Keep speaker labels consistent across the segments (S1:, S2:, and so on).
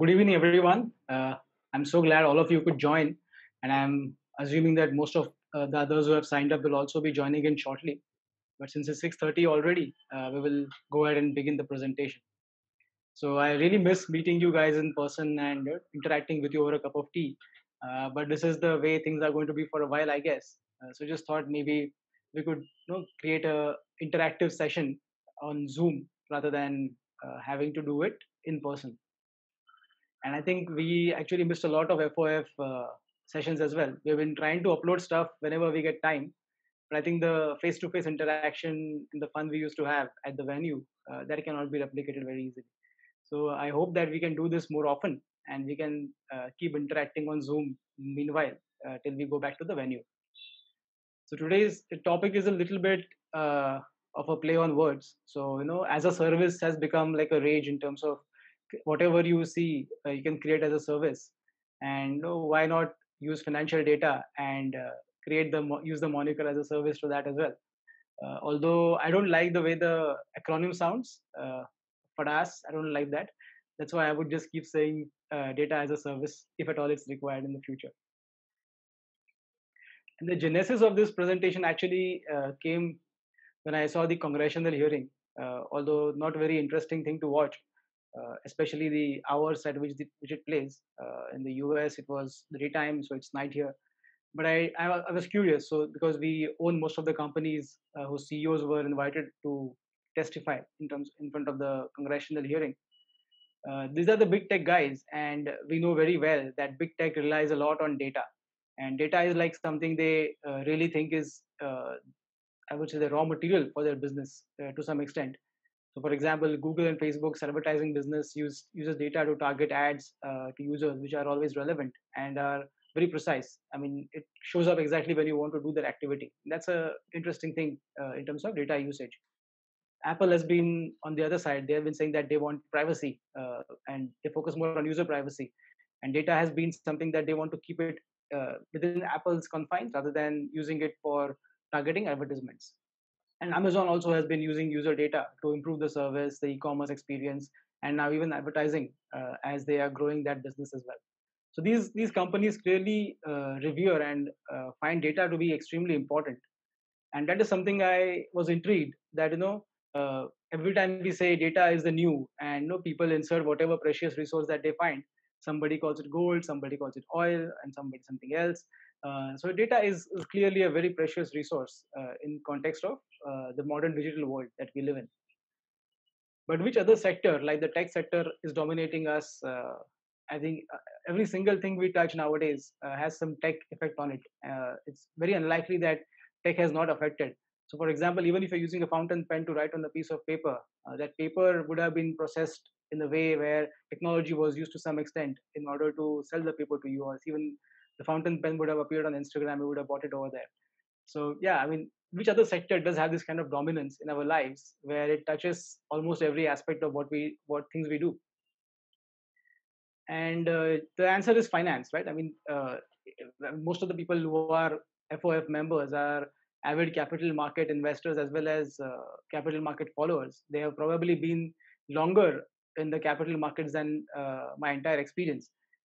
S1: Good evening, everyone. Uh, I'm so glad all of you could join, and I'm assuming that most of uh, the others who have signed up will also be joining in shortly. But since it's 6:30 already, uh, we will go ahead and begin the presentation. So I really miss meeting you guys in person and uh, interacting with you over a cup of tea. Uh, but this is the way things are going to be for a while, I guess. Uh, so just thought maybe we could you know, create a interactive session on Zoom rather than having to do it in person and i think we actually missed a lot of fof uh, sessions as well. We've been trying to upload stuff whenever we get time. But i think the face-to-face interaction and the fun we used to have at the venue uh, that cannot be replicated very easily. So i hope that we can do this more often and we can uh, keep interacting on zoom meanwhile uh, till we go back to the venue. So today's topic is a little bit uh, of a play on words. So you know as a service has become like a rage in terms of whatever you see uh, you can create as a service. And why not use financial data and uh, create the use the moniker as a service to that as well. Uh, although i don't like the way the acronym sounds uh, FADAS, i don't like that. That's why i would just keep saying uh, data as a service if at all it's required in the future. And the genesis of this presentation actually uh, came when i saw the congressional hearing. Uh, although not very interesting thing to watch uh, especially the hours at which, the, which it plays. Uh, in the US, it was the daytime, so it's night here. But I, I, I, was curious, so because we own most of the companies uh, whose CEOs were invited to testify in terms in front of the congressional hearing. Uh, these are the big tech guys, and we know very well that big tech relies a lot on data, and data is like something they uh, really think is, uh, I would say, the raw material for their business to some extent so, for example, Google and Facebook's advertising business use, uses data to target ads uh, to users, which are always relevant and are very precise. I mean, it shows up exactly when you want to do that activity. That's a interesting thing uh, in terms of data usage. Apple has been on the other side. They have been saying that they want privacy uh, and they focus more on user privacy. And data has been something that they want to keep it uh, within Apple's confines rather than using it for targeting advertisements. And Amazon also has been using user data to improve the service, the e-commerce experience, and now even advertising uh, as they are growing that business as well. So these these companies clearly uh, revere and uh, find data to be extremely important, and that is something I was intrigued that you know uh, every time we say data is the new, and you know people insert whatever precious resource that they find. Somebody calls it gold, somebody calls it oil, and somebody something else. Uh, so data is, is, clearly a very precious resource uh, in context of uh, the modern digital world that we live in. But which other sector, like the tech sector, is dominating us? Uh, I think uh, every single thing we touch nowadays has some tech effect on it. it's very unlikely that tech has not affected. So, for example, even if you're using a fountain pen to write on a piece of paper, that paper would have been processed in a way where technology was used to some extent in order to sell the paper to you, or even the fountain pen would have appeared on Instagram, we would have bought it over there. So yeah, I mean, which other sector does have this kind of dominance in our lives where it touches almost every aspect of what we what things we do? And uh, the answer is finance, right? I mean, uh, most of the people who are FOF members are avid capital market investors as well as uh, capital market followers. They have probably been longer in the capital markets than uh, my entire experience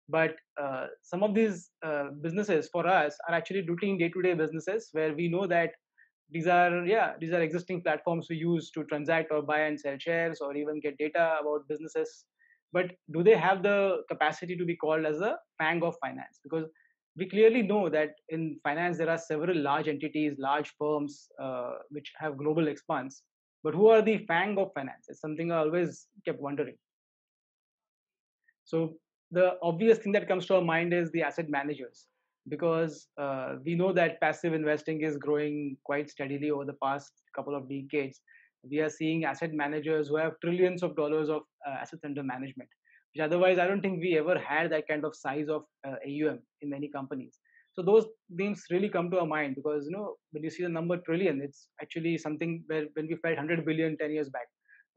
S1: but uh, some of these uh, businesses for us are actually routine day-to-day businesses where we know that these are yeah these are existing platforms we use to transact or buy and sell shares or even get data about businesses. But do they have the capacity to be called as a fang of finance? Because we clearly know that in finance there are several large entities large firms uh, which have global expanse. But who are the fang of finance? It's something i always kept wondering. So the obvious thing that comes to our mind is the asset managers because uh, we know that passive investing is growing quite steadily over the past couple of decades. We are seeing asset managers who have trillions of dollars of uh, assets under management, which otherwise I don't think we ever had that kind of size of uh, AUM in many companies. So those names really come to our mind because you know when you see the number trillion, it's actually something where when we felt 100 billion 10 years back,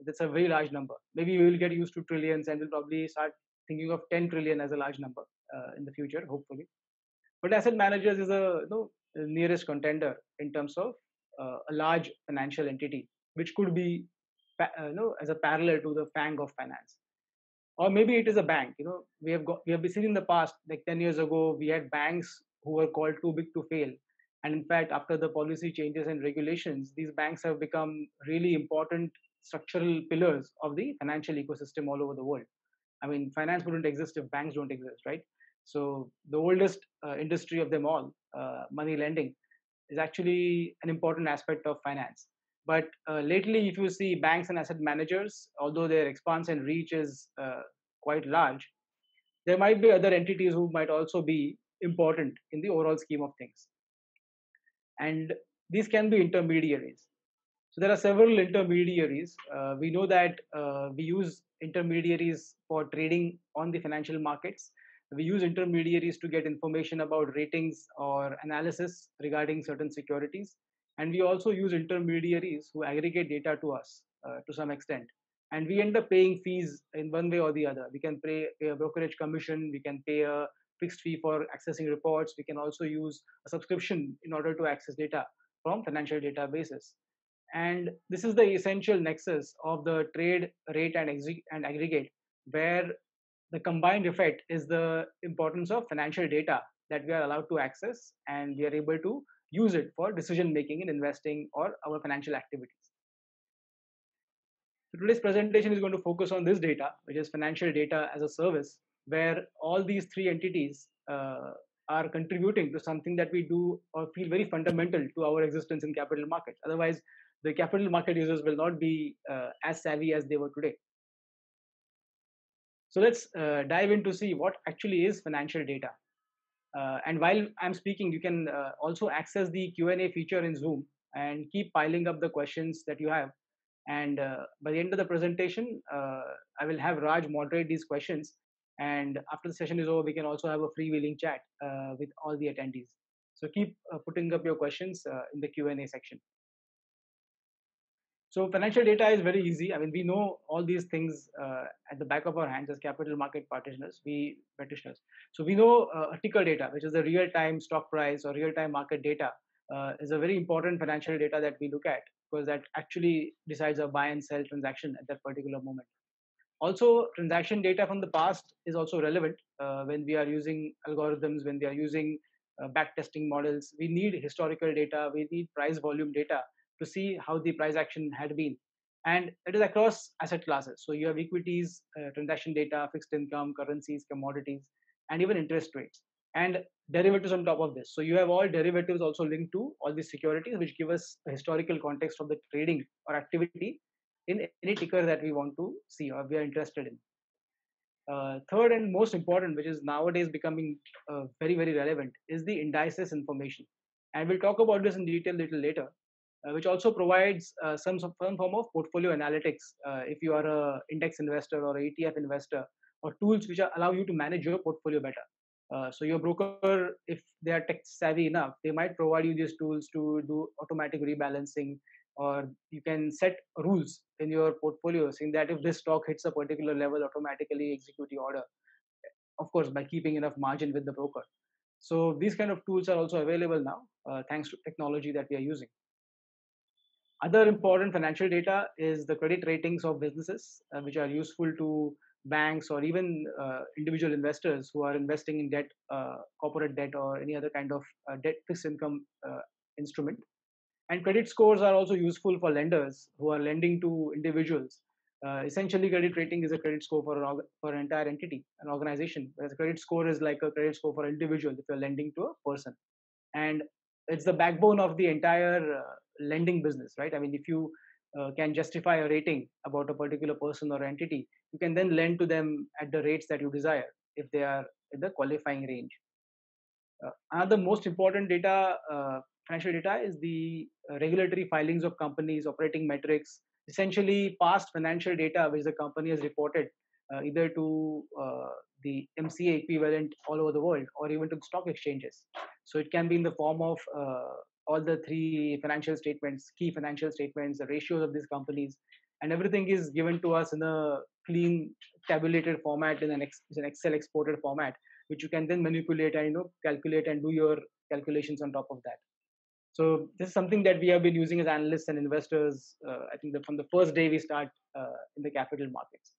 S1: that's a very large number. Maybe we will get used to trillions and we'll probably start thinking of 10 trillion as a large number uh, in the future, hopefully. But asset managers is a you know, nearest contender in terms of uh, a large financial entity, which could be uh, you know, as a parallel to the FANG of finance. or maybe it is a bank you know we have got we have seen in the past like 10 years ago we had banks who were called too big to fail and in fact after the policy changes and regulations these banks have become really important structural pillars of the financial ecosystem all over the world i mean finance wouldn't exist if banks don't exist right so the oldest uh, industry of them all uh, money lending is actually an important aspect of finance but uh, lately, if you see banks and asset managers, although their expanse and reach is uh, quite large, there might be other entities who might also be important in the overall scheme of things. And these can be intermediaries. So there are several intermediaries. Uh, we know that uh, we use intermediaries for trading on the financial markets. We use intermediaries to get information about ratings or analysis regarding certain securities. And we also use intermediaries who aggregate data to us uh, to some extent. And we end up paying fees in one way or the other. We can pay, pay a brokerage commission we can pay a fixed fee for accessing reports. We can also use a subscription in order to access data from financial databases and this is the essential nexus of the trade rate and, and aggregate where the combined effect is the importance of financial data that we are allowed to access and we are able to use it for decision making in investing or our financial activities. Today's presentation is going to focus on this data, which is financial data as a service, where all these three entities uh, are contributing to something that we do or feel very fundamental to our existence in capital markets. Otherwise, the capital market users will not be uh, as savvy as they were today. So let's uh, dive in to see what actually is financial data. Uh, and while I'm speaking, you can uh, also access the Q&A feature in Zoom and keep piling up the questions that you have. And uh, by the end of the presentation, uh, I will have Raj moderate these questions. And after the session is over, we can also have a freewheeling chat with all the attendees. So keep putting up your questions in the Q&A section. So financial data is very easy. I mean, we know all these things uh, at the back of our hands as capital market practitioners, we practitioners. So we know uh, ticker data, which is the real-time stock price or real-time market data, uh, is a very important financial data that we look at because that actually decides a buy and sell transaction at that particular moment. Also, transaction data from the past is also relevant uh, when we are using algorithms, when we are using uh, back testing models. We need historical data, we need price volume data to see how the price action had been. And it is across asset classes. So you have equities, uh, transaction data, fixed income, currencies, commodities, and even interest rates, and derivatives on top of this. So you have all derivatives also linked to all these securities, which give us a historical context of the trading or activity in any ticker that we want to see or we are interested in. Uh, third and most important, which is nowadays becoming uh, very, very relevant, is the indices information. And we'll talk about this in detail a little later. Uh, which also provides uh, some, some form of portfolio analytics uh, if you are a index investor or ETF investor or tools which allow you to manage your portfolio better. Uh, so your broker, if they are tech savvy enough, they might provide you these tools to do automatic rebalancing, or you can set rules in your portfolio saying that if this stock hits a particular level, automatically execute the order. Of course, by keeping enough margin with the broker. So these kind of tools are also available now, uh, thanks to technology that we are using. Other important financial data is the credit ratings of businesses, uh, which are useful to banks or even uh, individual investors who are investing in debt, uh, corporate debt, or any other kind of uh, debt fixed income uh, instrument. And credit scores are also useful for lenders who are lending to individuals. Uh, essentially, credit rating is a credit score for an, for an entire entity, an organization, whereas credit score is like a credit score for an individual if you're lending to a person. And it's the backbone of the entire lending business, right? I mean, if you uh, can justify a rating about a particular person or entity, you can then lend to them at the rates that you desire if they are in the qualifying range. Uh, another most important data, uh, financial data, is the uh, regulatory filings of companies, operating metrics, essentially past financial data which the company has reported uh, either to uh, the MCA equivalent all over the world or even to stock exchanges. So it can be in the form of all the three financial statements, key financial statements, the ratios of these companies, and everything is given to us in a clean tabulated format in an, ex, an Excel exported format, which you can then manipulate and you know calculate and do your calculations on top of that. So this is something that we have been using as analysts and investors. Uh, I think from the first day we start uh, in the capital markets.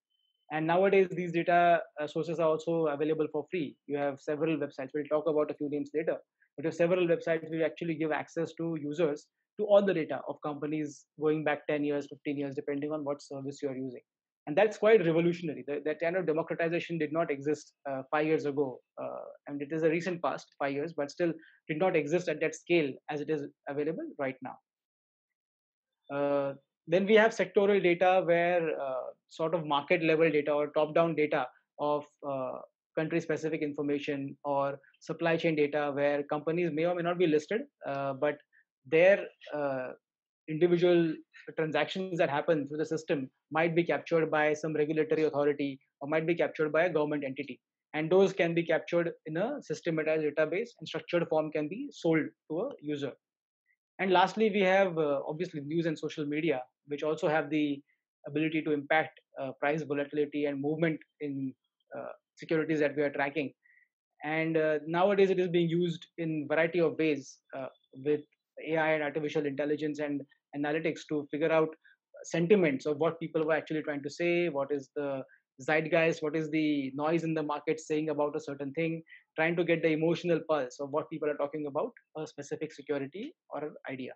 S1: and nowadays these data uh, sources are also available for free you have several websites we'll talk about a few names later but you several websites which actually give access to users to all the data of companies going back 10 years 15 years depending on what service you're using. And that's quite revolutionary. The, that kind of democratization did not exist uh, five years ago uh, and it is a recent past five years but still did not exist at that scale as it is available right now. Uh, then we have sectoral data where uh, sort of market level data or top down data of uh, country specific information or supply chain data where companies may or may not be listed uh, but their uh, individual transactions that happen through the system might be captured by some regulatory authority or might be captured by a government entity. And those can be captured in a systematized database and structured form can be sold to a user. And lastly we have uh, obviously news and social media which also have the ability to impact uh, price volatility and movement in uh, securities that we are tracking and uh, nowadays it is being used in variety of ways uh, with ai and artificial intelligence and analytics to figure out sentiments of what people were actually trying to say what is the zeitgeist what is the noise in the market saying about a certain thing trying to get the emotional pulse of what people are talking about a specific security or idea.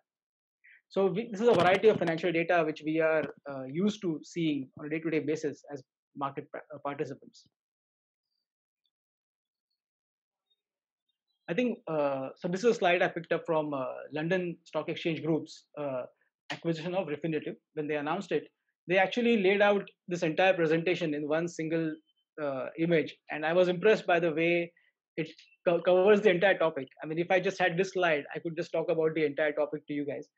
S1: So we, this is a variety of financial data which we are uh, used to seeing on a day-to-day basis as market uh, participants I think uh, so. This is a slide I picked up from uh, London Stock Exchange Group's uh, acquisition of Refinitiv. When they announced it, they actually laid out this entire presentation in one single uh, image, and I was impressed by the way it co- covers the entire topic. I mean, if I just had this slide, I could just talk about the entire topic to you guys.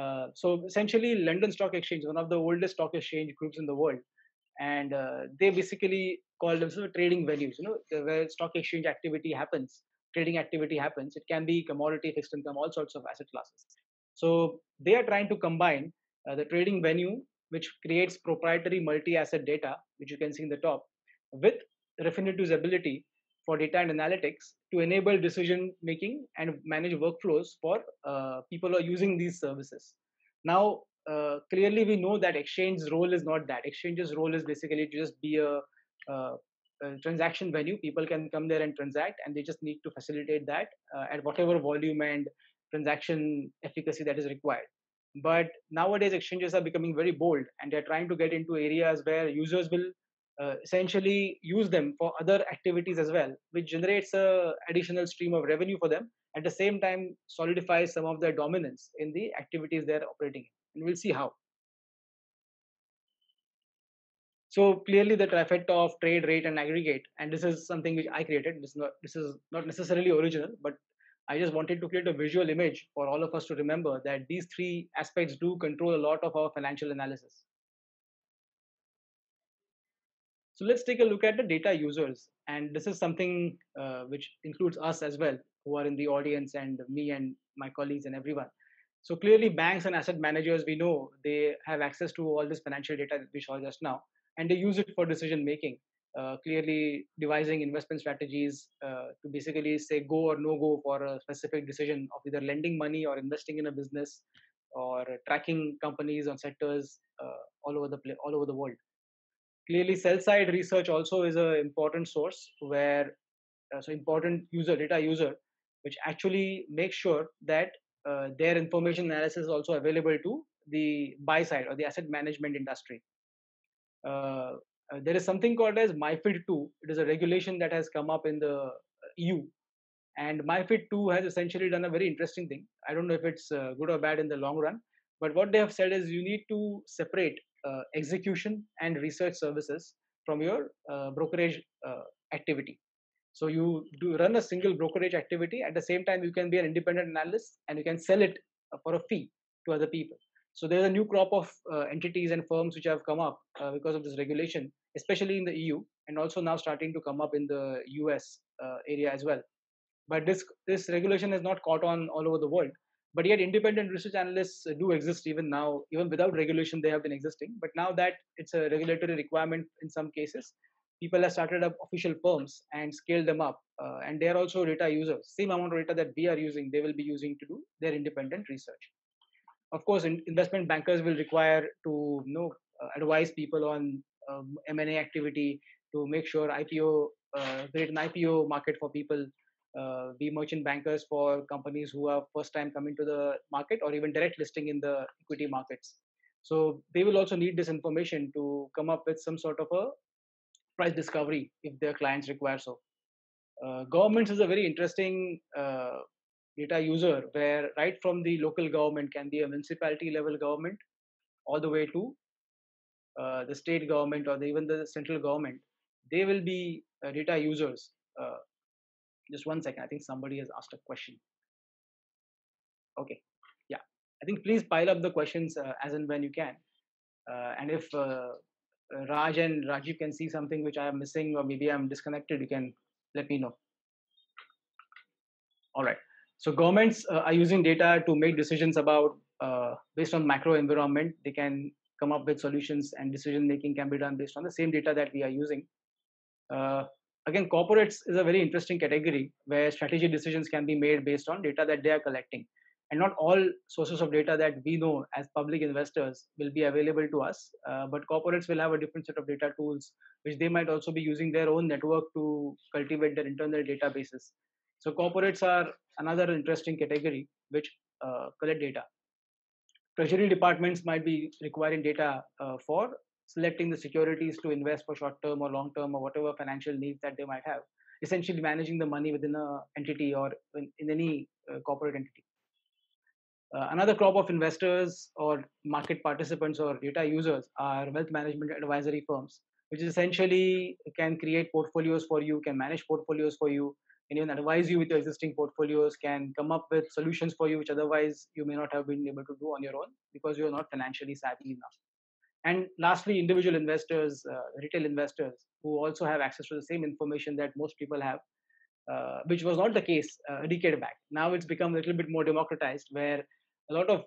S1: Uh, so essentially, London Stock Exchange, one of the oldest stock exchange groups in the world, and uh, they basically call themselves trading venues. You know, where stock exchange activity happens trading activity happens. It can be commodity, fixed income, all sorts of asset classes. So they are trying to combine uh, the trading venue, which creates proprietary multi-asset data, which you can see in the top, with Refinitiv's ability for data and analytics to enable decision making and manage workflows for uh, people who are using these services. Now, uh, clearly, we know that exchange's role is not that. Exchange's role is basically to just be a, uh, transaction venue people can come there and transact and they just need to facilitate that uh, at whatever volume and transaction efficacy that is required. But nowadays exchanges are becoming very bold and they're trying to get into areas where users will uh, essentially use them for other activities as well which generates a additional stream of revenue for them at the same time solidifies some of their dominance in the activities they're operating in. And we'll see how So clearly the trifecta of trade, rate, and aggregate, and this is something which I created. This is not this is not necessarily original, but I just wanted to create a visual image for all of us to remember that these three aspects do control a lot of our financial analysis. So let's take a look at the data users, and this is something uh, which includes us as well, who are in the audience, and me and my colleagues and everyone. So clearly, banks and asset managers, we know they have access to all this financial data that we saw just now and they use it for decision making. Uh, clearly devising investment strategies uh, to basically say go or no go for a specific decision of either lending money or investing in a business or tracking companies on sectors uh, all over the play, all over the world. Clearly sell side research also is an important source where uh, so important user data user which actually makes sure that uh, their information analysis is also available to the buy side or the asset management industry there is something called as MIFID 2. It is a regulation that has come up in the EU, and MIFID 2 has essentially done a very interesting thing. I don't know if it's uh, good or bad in the long run, but what they have said is you need to separate uh, execution and research services from your uh, brokerage uh, activity. So you do run a single brokerage activity. At the same time, you can be an independent analyst and you can sell it for a fee to other people. So there's a new crop of uh, entities and firms which have come up uh, because of this regulation, especially in the EU, and also now starting to come up in the US uh, area as well. But this this regulation has not caught on all over the world. But yet, independent research analysts do exist even now. Even without regulation, they have been existing. But now that it's a regulatory requirement in some cases, people have started up official firms and scaled them up. Uh, and they are also data users. Same amount of data that we are using, they will be using to do their independent research of course in, investment bankers will require to you know uh, advise people on um, M&A activity, to make sure IPO uh, create an IPO market for people, uh, be merchant bankers for companies who are first time coming to the market or even direct listing in the equity markets. So they will also need this information to come up with some sort of a price discovery if their clients require so. Uh, governments is a very interesting uh, data user where right from the local government can be a municipality level government all the way to uh, the state government or the, even the central government they will be uh, data users. Uh, just one second. I think somebody has asked a question. Okay. Yeah. I think please pile up the questions uh, as and when you can. And if raj and rajiv can see something which i am missing or maybe i'm disconnected you can let me know. All right so governments uh, are using data to make decisions about uh, based on macro environment. They can come up with solutions and decision making can be done based on the same data that we are using. Uh, again, corporates is a very interesting category where strategy decisions can be made based on data that they are collecting. And not all sources of data that we know as public investors will be available to us, uh, but corporates will have a different set of data tools, which they might also be using their own network to cultivate their internal databases. So corporates are another interesting category which uh, collect data. Treasury departments might be requiring data uh, for selecting the securities to invest for short term or long term or whatever financial needs that they might have. Essentially, managing the money within a entity or in, in any uh, corporate entity. Uh, another crop of investors or market participants or data users are wealth management advisory firms, which essentially can create portfolios for you, can manage portfolios for you, can even advise you with your existing portfolios, can come up with solutions for you, which otherwise you may not have been able to do on your own because you're not financially savvy enough. And lastly, individual investors, uh, retail investors, who also have access to the same information that most people have, uh, which was not the case uh, a decade back. Now it's become a little bit more democratized, where a lot of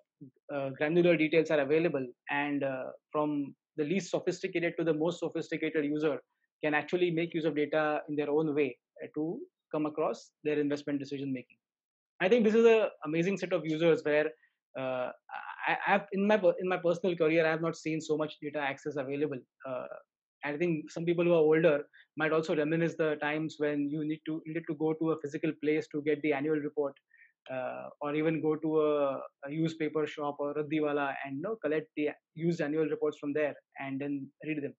S1: uh, granular details are available, and uh, from the least sophisticated to the most sophisticated user can actually make use of data in their own way uh, to come across their investment decision making. I think this is an amazing set of users where uh, I, have in my in my personal career I have not seen so much data access available. Uh, I think some people who are older might also reminisce the times when you need to needed to go to a physical place to get the annual report, uh, or even go to a, a newspaper shop or Raddiwala and you know, collect the used annual reports from there and then read them.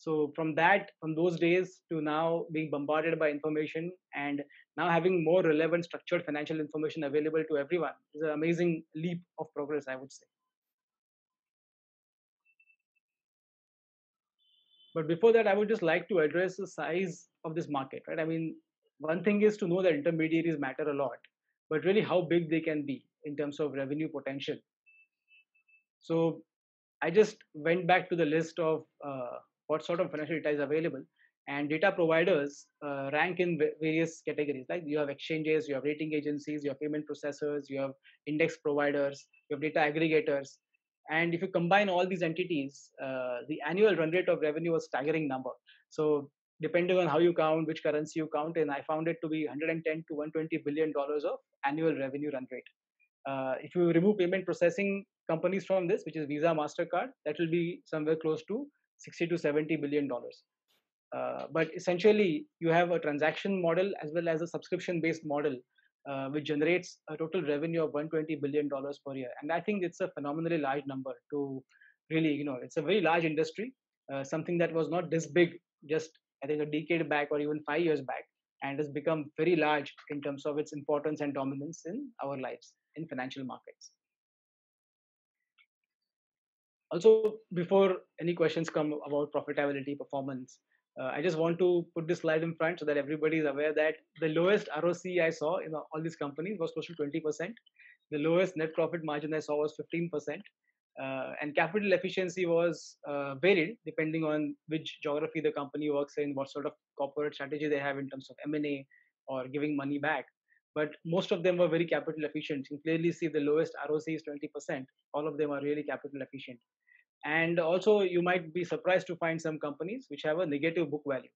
S1: So from that, from those days to now being bombarded by information and now having more relevant structured financial information available to everyone is an amazing leap of progress, I would say. But before that, I would just like to address the size of this market, right? I mean, one thing is to know that intermediaries matter a lot, but really how big they can be in terms of revenue potential. So I just went back to the list of uh, what sort of financial data is available. And data providers uh, rank in various categories like you have exchanges you have rating agencies you have payment processors you have index providers you have data aggregators. And if you combine all these entities uh, the annual run rate of revenue was staggering number. So depending on how you count which currency you count in i found it to be 110 to 120 billion dollars of annual revenue run rate. Uh, if you remove payment processing companies from this which is visa mastercard that will be somewhere close to 60 to 70 billion dollars. Uh, but essentially, you have a transaction model as well as a subscription-based model, uh, which generates a total revenue of 120 billion dollars per year. And I think it's a phenomenally large number to really, you know, it's a very large industry, uh, something that was not this big just I think a decade back or even five years back, and has become very large in terms of its importance and dominance in our lives in financial markets also before any questions come about profitability performance uh, i just want to put this slide in front so that everybody is aware that the lowest roc i saw in all these companies was close to 20% the lowest net profit margin i saw was 15% uh, and capital efficiency was uh, varied depending on which geography the company works in what sort of corporate strategy they have in terms of m&a or giving money back but most of them were very capital efficient. You clearly see the lowest ROC is 20%. All of them are really capital efficient. And also, you might be surprised to find some companies which have a negative book value.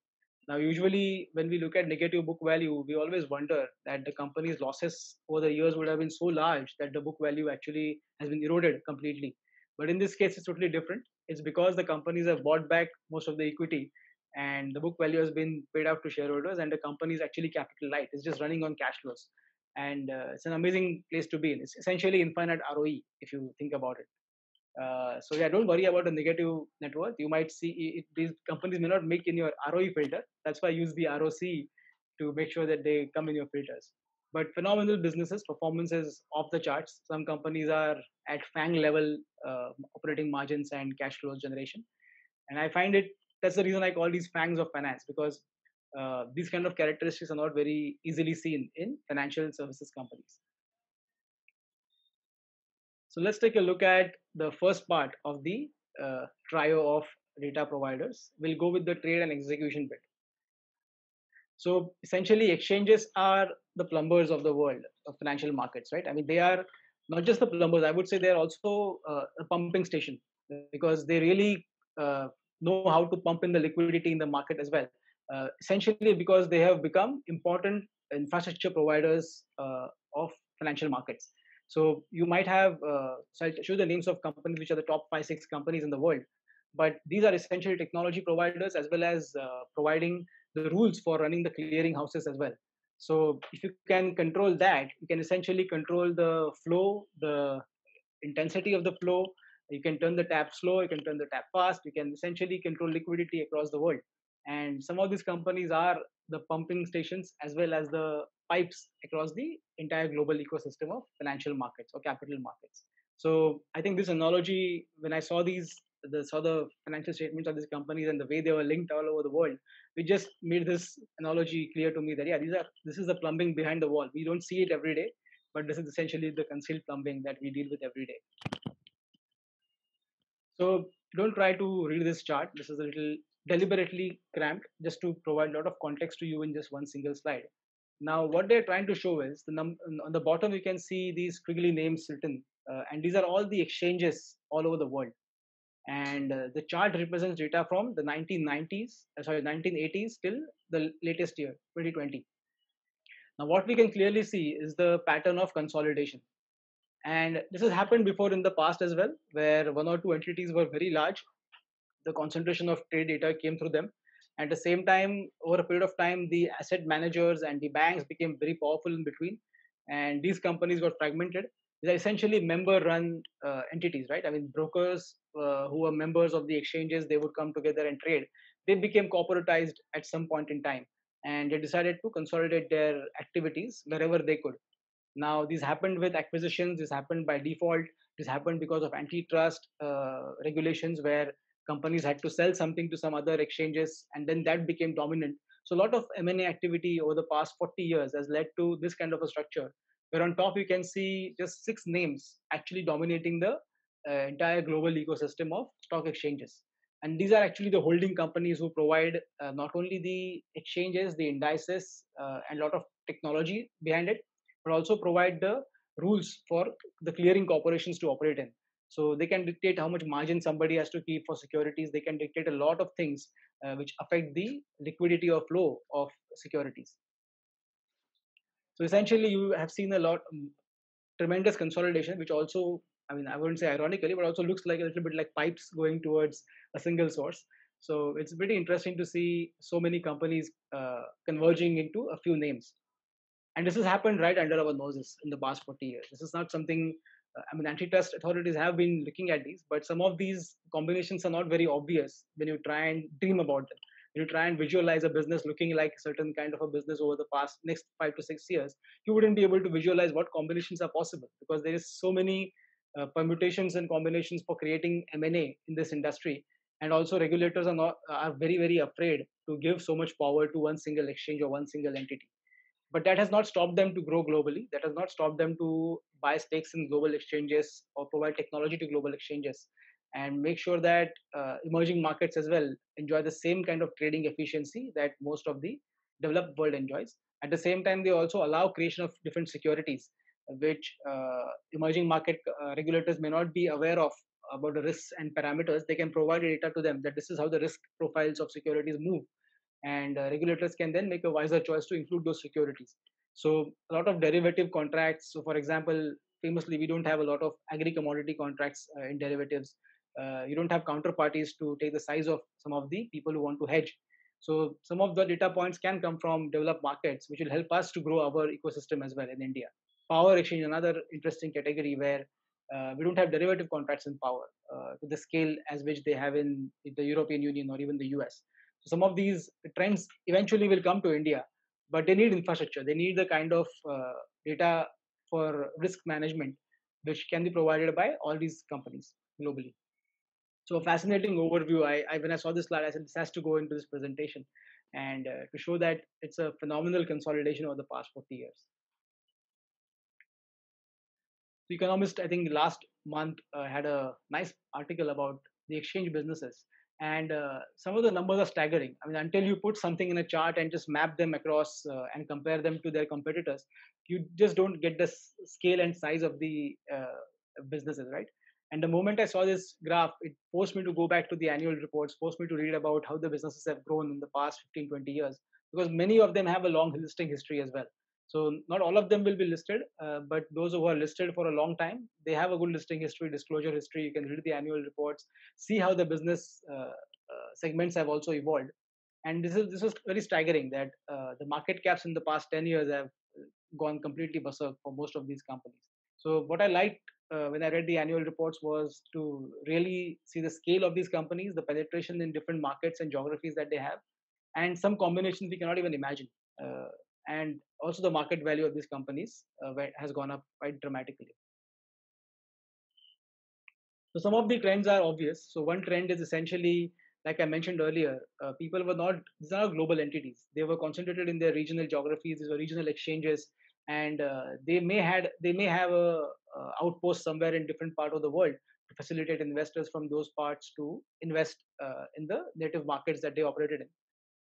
S1: Now, usually, when we look at negative book value, we always wonder that the company's losses over the years would have been so large that the book value actually has been eroded completely. But in this case, it's totally different. it's because the companies have bought back most of the equity and the book value has been paid out to shareholders and the company is actually capital light it's just running on cash flows and uh, it's an amazing place to be in it's essentially infinite roe if you think about it uh, so yeah don't worry about the negative net worth. You might see it, these companies may not make in your roe filter. That's why i use the roc to make sure that they come in your filters. But phenomenal businesses performance is off the charts. Some companies are at fang level uh, operating margins and cash flow generation. And i find it that's the reason I call these fangs of finance because uh, these kind of characteristics are not very easily seen in financial services companies. So let's take a look at the first part of the uh, trio of data providers. We'll go with the trade and execution bit. So essentially, exchanges are the plumbers of the world of financial markets, right? I mean, they are not just the plumbers. I would say they are also uh, a pumping station because they really uh, know how to pump in the liquidity in the market as well. Uh, essentially, because they have become important infrastructure providers uh, of financial markets. So you might have, uh, so I'll show the names of companies which are the top five, six companies in the world. But these are essentially technology providers as well as uh, providing the rules for running the clearing houses as well. So if you can control that, you can essentially control the flow, the intensity of the flow, you can turn the tap slow you can turn the tap fast you can essentially control liquidity across the world and some of these companies are the pumping stations as well as the pipes across the entire global ecosystem of financial markets or capital markets so i think this analogy when i saw these the saw the financial statements of these companies and the way they were linked all over the world we just made this analogy clear to me that yeah these are this is the plumbing behind the wall we don't see it every day but this is essentially the concealed plumbing that we deal with every day so don't try to read this chart. This is a little deliberately cramped just to provide a lot of context to you in just one single slide. Now, what they're trying to show is the num- on the bottom you can see these squiggly names written, uh, and these are all the exchanges all over the world. And uh, the chart represents data from the 1990s, uh, sorry, 1980s till the latest year, 2020. Now, what we can clearly see is the pattern of consolidation. And this has happened before in the past as well, where one or two entities were very large. The concentration of trade data came through them. At the same time, over a period of time, the asset managers and the banks became very powerful in between, and these companies got fragmented. They're essentially member-run uh, entities, right? I mean, brokers uh, who were members of the exchanges, they would come together and trade. They became corporatized at some point in time, and they decided to consolidate their activities wherever they could. Now, this happened with acquisitions, this happened by default, this happened because of antitrust uh, regulations where companies had to sell something to some other exchanges and then that became dominant. So, a lot of M&A activity over the past 40 years has led to this kind of a structure where on top you can see just six names actually dominating the uh, entire global ecosystem of stock exchanges and these are actually the holding companies who provide uh, not only the exchanges the indices uh, and a lot of technology behind it but also provide the rules for the clearing corporations to operate in. So they can dictate how much margin somebody has to keep for securities. They can dictate a lot of things uh, which affect the liquidity or flow of securities. So essentially, you have seen a lot, um, tremendous consolidation, which also, I mean, I wouldn't say ironically, but also looks like a little bit like pipes going towards a single source. So it's pretty interesting to see so many companies uh, converging into a few names and this has happened right under our noses in the past 40 years this is not something i mean antitrust authorities have been looking at these but some of these combinations are not very obvious when you try and dream about them. When you try and visualize a business looking like a certain kind of a business over the past next five to six years you wouldn't be able to visualize what combinations are possible because there is so many uh, permutations and combinations for creating m&a in this industry. And also regulators are not are very very afraid to give so much power to one single exchange or one single entity but that has not stopped them to grow globally. That has not stopped them to buy stakes in global exchanges or provide technology to global exchanges. And make sure that uh, emerging markets as well enjoy the same kind of trading efficiency that most of the developed world enjoys. At the same time they also allow creation of different securities which uh, emerging market uh, regulators may not be aware of about the risks and parameters. They can provide data to them that this is how the risk profiles of securities move and uh, regulators can then make a wiser choice to include those securities so a lot of derivative contracts so for example famously we don't have a lot of agri commodity contracts uh, in derivatives uh, you don't have counterparties to take the size of some of the people who want to hedge. So some of the data points can come from developed markets, which will help us to grow our ecosystem as well in India. Power exchange, another interesting category where uh, we don't have derivative contracts in power uh, to the scale as which they have in, in the European Union or even the US. So some of these trends eventually will come to India, but they need infrastructure. They need the kind of uh, data for risk management which can be provided by all these companies globally. So fascinating overview. I, I when I saw this slide, I said this has to go into this presentation, and uh, to show that it's a phenomenal consolidation over the past 40 years. The Economist, I think last month uh, had a nice article about the exchange businesses, and uh, some of the numbers are staggering. I mean, until you put something in a chart and just map them across uh, and compare them to their competitors, you just don't get the scale and size of the uh, businesses, right? And the moment I saw this graph, it forced me to go back to the annual reports, forced me to read about how the businesses have grown in the past 15, 20 years, because many of them have a long listing history as well. So not all of them will be listed, uh, but those who are listed for a long time, they have a good listing history, disclosure history. You can read the annual reports, see how the business uh, uh, segments have also evolved. And this is this was very staggering that uh, the market caps in the past 10 years have gone completely berserk for most of these companies. So what I liked uh, when I read the annual reports was to really see the scale of these companies, the penetration in different markets and geographies that they have, and some combinations we cannot even imagine. Uh, and also the market value of these companies uh, has gone up quite dramatically. So some of the trends are obvious. So one trend is essentially, like I mentioned earlier, uh, people were not these are global entities. They were concentrated in their regional geographies. These were regional exchanges, and uh, they may had they may have a uh, outpost somewhere in different part of the world to facilitate investors from those parts to invest uh, in the native markets that they operated in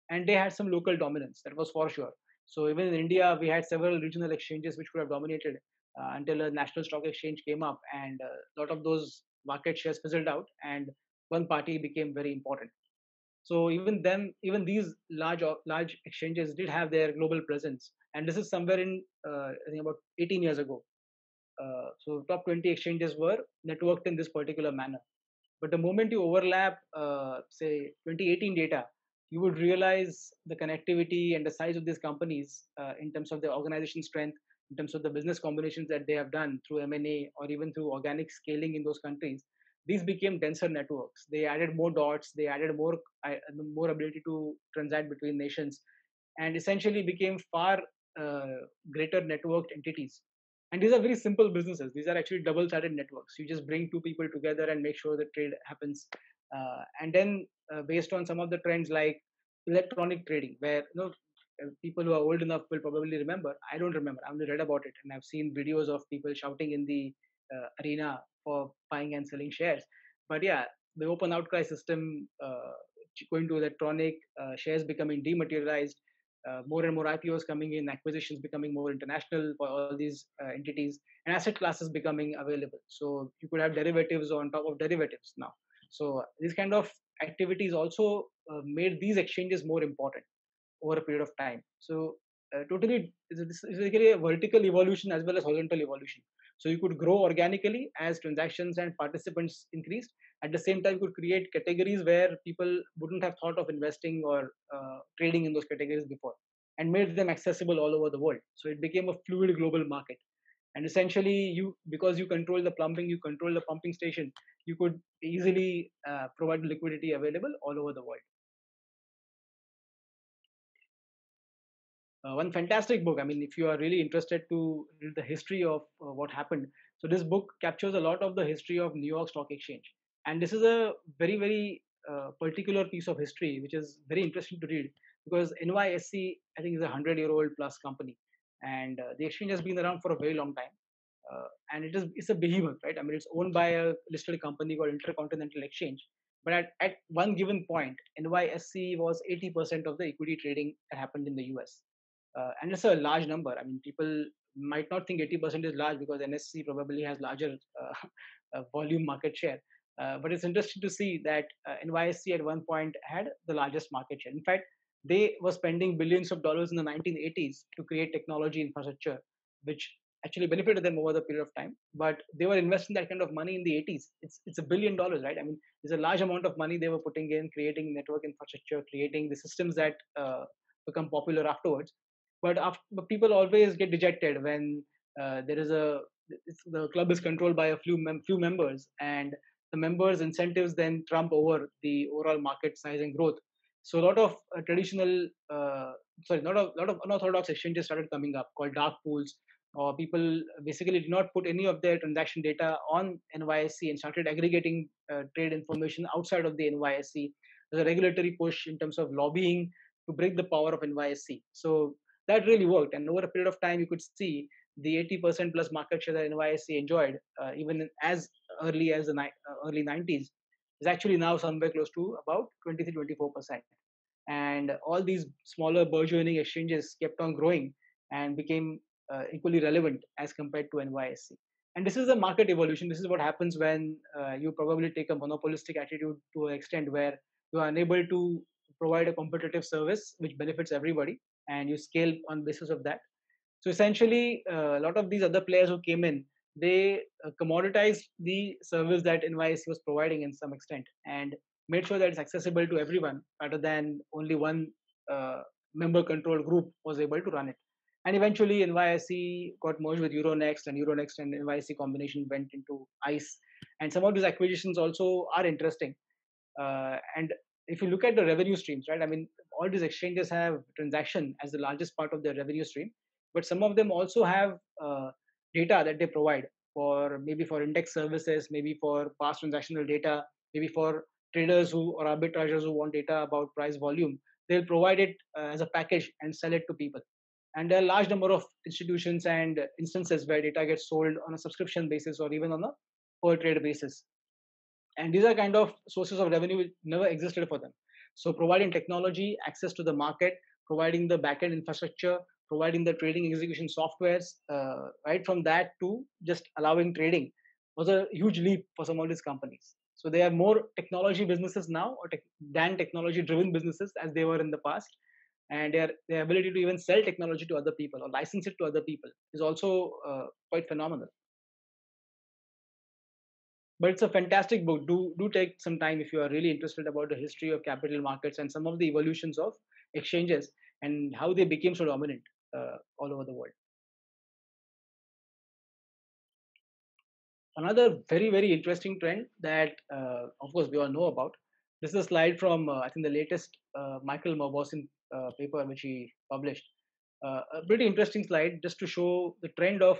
S1: and they had some local dominance that was for sure so even in india we had several regional exchanges which could have dominated uh, until a national stock exchange came up and a lot of those market shares fizzled out and one party became very important so even then even these large large exchanges did have their global presence and this is somewhere in uh, i think about 18 years ago uh, so top 20 exchanges were networked in this particular manner. But the moment you overlap, uh, say 2018 data, you would realize the connectivity and the size of these companies uh, in terms of their organization strength, in terms of the business combinations that they have done through M&A or even through organic scaling in those countries. These became denser networks. They added more dots. They added more uh, more ability to transact between nations, and essentially became far uh, greater networked entities and these are very simple businesses these are actually double sided networks you just bring two people together and make sure the trade happens and then uh, based on some of the trends like electronic trading where you know uh, people who are old enough will probably remember i don't remember i only read about it and i've seen videos of people shouting in the uh, arena for buying and selling shares but yeah the open outcry system uh, going to electronic uh, shares becoming dematerialized uh, more and more IPOs coming in, acquisitions becoming more international for all these uh, entities, and asset classes becoming available. So you could have derivatives on top of derivatives now. So this kind of activities also uh, made these exchanges more important over a period of time. So uh, totally, this is basically a vertical evolution as well as horizontal evolution. So you could grow organically as transactions and participants increased. At the same time, you could create categories where people wouldn't have thought of investing or uh, trading in those categories before and made them accessible all over the world. So it became a fluid global market. And essentially, you because you control the plumbing, you control the pumping station, you could easily uh, provide liquidity available all over the world. uh, one fantastic book. I mean, if you are really interested to the history of uh, what happened, so this book captures a lot of the history of New York Stock Exchange, and this is a very very uh, particular piece of history which is very interesting to read because NYSE I think is a hundred year old plus company, and uh, the exchange has been around for a very long time. Uh, and it is it's a behemoth, right? I mean, it's owned by a listed company called Intercontinental Exchange, but at, at one given point, NYSE was 80% of the equity trading that happened in the US uh, and it's a large number. I mean, people might not think 80% is large because NSE probably has larger uh, uh, volume market share. Uh, but it's interesting to see that NYSE at one point had the largest market share. In fact, they were spending billions of dollars in the 1980s to create technology infrastructure, which actually benefited them over the period of time. But they were investing that kind of money in the 80s. It's it's a billion dollars, right? I mean, there's a large amount of money they were putting in, creating network infrastructure, creating the systems that uh, become popular afterwards. But, after, but people always get dejected when uh, there is a the club is controlled by a few mem- few members, and the members' incentives then trump over the overall market size and growth. So a lot of uh, traditional, uh, sorry, not a lot of unorthodox exchanges started coming up called dark pools, or people basically did not put any of their transaction data on NYSE and started aggregating uh, trade information outside of the NYSE. There's a regulatory push in terms of lobbying to break the power of NYSE. So that really worked, and over a period of time, you could see the 80% plus market share that NYSE enjoyed, uh, even as early as the ni- uh, early 90s, is actually now somewhere close to about 23 24%. And all these smaller burgeoning exchanges kept on growing and became uh, equally relevant as compared to NYSE. And this is a market evolution. This is what happens when uh, you probably take a monopolistic attitude to an extent where you are unable to provide a competitive service which benefits everybody and you scale on basis of that so essentially, uh, a lot of these other players who came in, they uh, commoditized the service that NYSE was providing in some extent and made sure that it's accessible to everyone rather than only one uh, member controlled group was able to run it. And eventually, NYSE got merged with Euronext, and Euronext and NYSE combination went into ICE. And some of these acquisitions also are interesting. Uh, and if you look at the revenue streams, right? I mean, all these exchanges have transaction as the largest part of their revenue stream but some of them also have uh, data that they provide for maybe for index services, maybe for past transactional data, maybe for traders who or arbitrageurs who want data about price volume. They'll provide it uh, as a package and sell it to people. And there are a large number of institutions and instances where data gets sold on a subscription basis or even on a per trade basis. And these are kind of sources of revenue which never existed for them. So providing technology, access to the market, providing the backend infrastructure, providing the trading execution softwares, uh, right from that to just allowing trading was a huge leap for some of these companies. So they are more technology businesses now than technology driven businesses as they were in the past. And their, their ability to even sell technology to other people or license it to other people is also uh, quite phenomenal. But it's a fantastic book. Do do take some time if you are really interested about the history of capital markets and some of the evolutions of exchanges and how they became so dominant all over the world. Another very, very interesting trend that, uh, of course, we all know about. This is a slide from, uh, I think, the latest uh, Michael Mauboussin uh, paper which he published. Uh, a pretty interesting slide just to show the trend of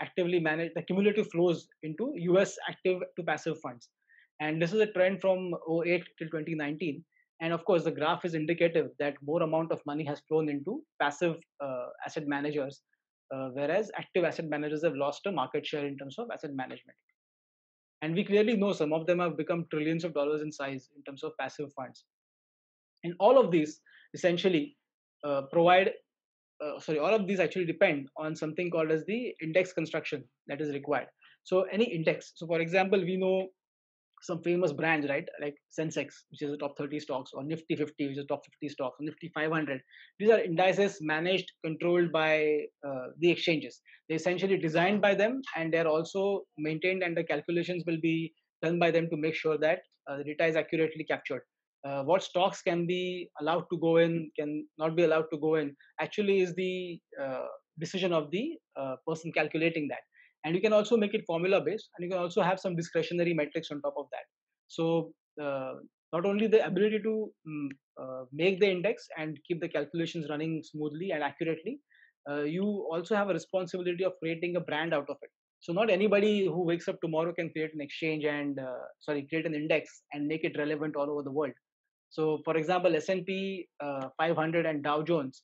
S1: actively managed, the cumulative flows into US active to passive funds. And this is a trend from 08 till 2019 and of course the graph is indicative that more amount of money has flown into passive uh, asset managers uh, whereas active asset managers have lost a market share in terms of asset management. And we clearly know some of them have become trillions of dollars in size in terms of passive funds. And all of these essentially uh, provide uh, sorry all of these actually depend on something called as the index construction that is required. So any index so for example we know some famous brands, right? Like Sensex, which is the top 30 stocks, or Nifty 50, which is top 50 stocks, or Nifty 500. These are indices managed, controlled by uh, the exchanges. They're essentially designed by them, and they're also maintained, and the calculations will be done by them to make sure that uh, the data is accurately captured. Uh, what stocks can be allowed to go in, can not be allowed to go in, actually is the uh, decision of the uh, person calculating that and you can also make it formula based and you can also have some discretionary metrics on top of that. So uh, not only the ability to um, uh, make the index and keep the calculations running smoothly and accurately uh, you also have a responsibility of creating a brand out of it. So not anybody who wakes up tomorrow can create an exchange and uh, sorry create an index and make it relevant all over the world. So for example s&p uh, 500 and dow jones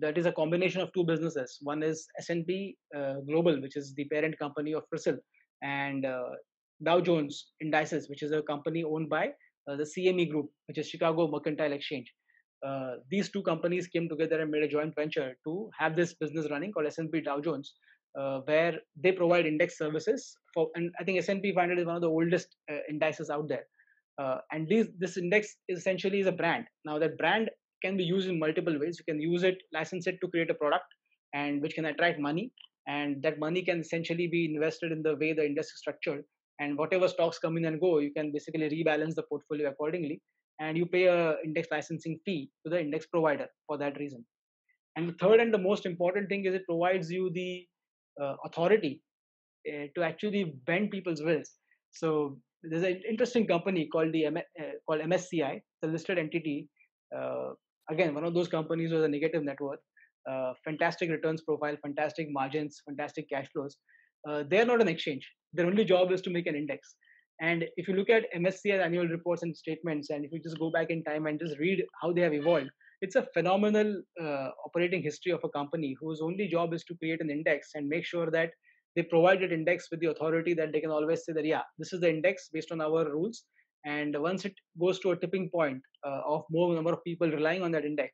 S1: that is a combination of two businesses. One is S&P uh, Global, which is the parent company of CRISIL, and uh, Dow Jones Indices, which is a company owned by uh, the CME Group, which is Chicago Mercantile Exchange. Uh, these two companies came together and made a joint venture to have this business running called S&P Dow Jones, uh, where they provide index services for. And I think S&P 500 is one of the oldest uh, indices out there. and these, this index essentially is a brand. Now that brand can be used in multiple ways. You can use it, license it to create a product, and which can attract money. and that money can essentially be invested in the way the industry is structured and whatever stocks come in and go you can basically rebalance the portfolio accordingly and you pay a index licensing fee to the index provider for that reason and the third and the most important thing is it provides you the uh, authority uh, to actually bend people's wills so there's an interesting company called the M- uh, called msci the listed entity uh, again one of those companies with a negative net worth uh, fantastic returns profile fantastic margins fantastic cash flows uh, they're not an exchange their only job is to make an index and if you look at MSCI's annual reports and statements, and if you just go back in time and just read how they have evolved, it's a phenomenal uh, operating history of a company whose only job is to create an index and make sure that they provide that index with the authority that they can always say that, yeah, this is the index based on our rules. And once it goes to a tipping point uh, of more number of people relying on that index,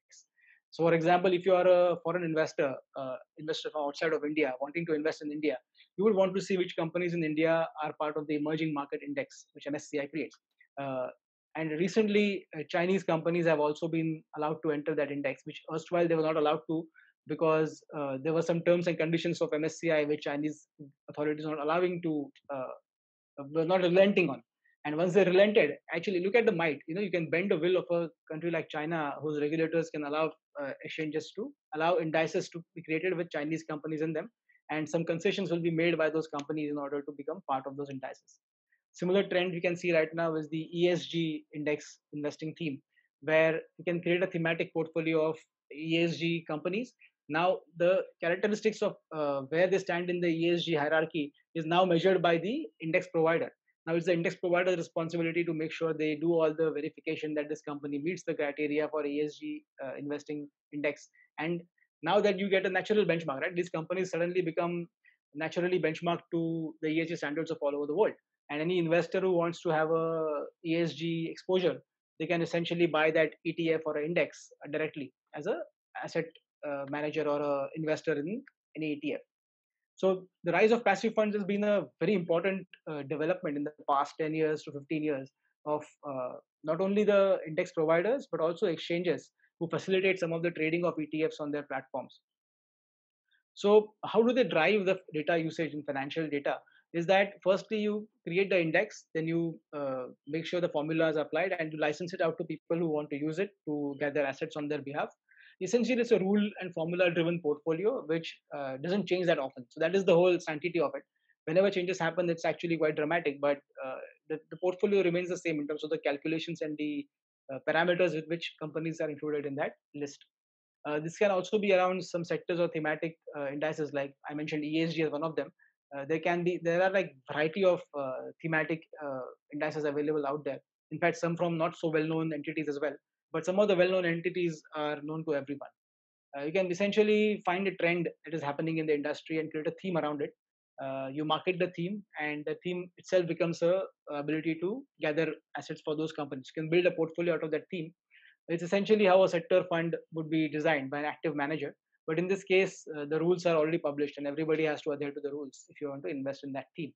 S1: so, for example, if you are a foreign investor, uh, investor from outside of India, wanting to invest in India, you would want to see which companies in India are part of the emerging market index, which MSCI creates. Uh, and recently, uh, Chinese companies have also been allowed to enter that index, which erstwhile they were not allowed to because uh, there were some terms and conditions of MSCI which Chinese authorities were not allowing to, uh, were not relenting on. And once they relented, actually look at the might. You know, you can bend the will of a country like China, whose regulators can allow uh, exchanges to allow indices to be created with Chinese companies in them, and some concessions will be made by those companies in order to become part of those indices. Similar trend we can see right now is the ESG index investing theme, where you can create a thematic portfolio of ESG companies. Now, the characteristics of uh, where they stand in the ESG hierarchy is now measured by the index provider now it's the index provider's responsibility to make sure they do all the verification that this company meets the criteria for ESG uh, investing index. And now that you get a natural benchmark, right? These companies suddenly become naturally benchmarked to the ESG standards of all over the world. And any investor who wants to have a ESG exposure, they can essentially buy that ETF or an index directly as a asset uh, manager or a investor in any ETF. So the rise of passive funds has been a very important uh, development in the past 10 years to 15 years of uh, not only the index providers but also exchanges who facilitate some of the trading of ETFs on their platforms. So how do they drive the data usage in financial data? Is that firstly you create the index, then you uh, make sure the formula is applied, and you license it out to people who want to use it to get their assets on their behalf essentially it's a rule and formula driven portfolio which uh, doesn't change that often. So that is the whole sanctity of it. Whenever changes happen it's actually quite dramatic but uh, the, the, portfolio remains the same in terms of the calculations and the uh, parameters with which companies are included in that list. Uh, this can also be around some sectors or thematic uh, indices like i mentioned esg as one of them. Uh, there can be there are like variety of thematic indices available out there. In fact some from not so well known entities as well but some of the well-known entities are known to everyone. Uh, you can essentially find a trend that is happening in the industry and create a theme around it. Uh, you market the theme, and the theme itself becomes a, ability to gather assets for those companies. You can build a portfolio out of that theme. It's essentially how a sector fund would be designed by an active manager. But in this case, uh, the rules are already published, and everybody has to adhere to the rules if you want to invest in that theme.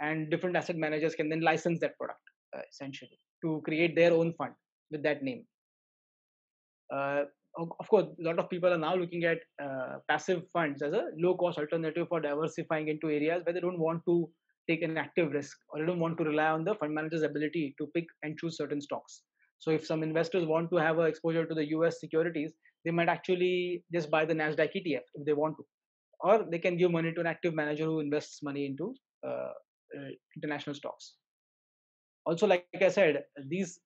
S1: And different asset managers can then license that product uh, essentially to create their own fund with that name. Uh, of course, a lot of people are now looking at uh, passive funds as a low cost alternative for diversifying into areas where they don't want to take an active risk or they don't want to rely on the fund manager's ability to pick and choose certain stocks. So, if some investors want to have exposure to the US securities, they might actually just buy the NASDAQ ETF if they want to. Or they can give money to an active manager who invests money into uh, uh international stocks. Also, like I said, these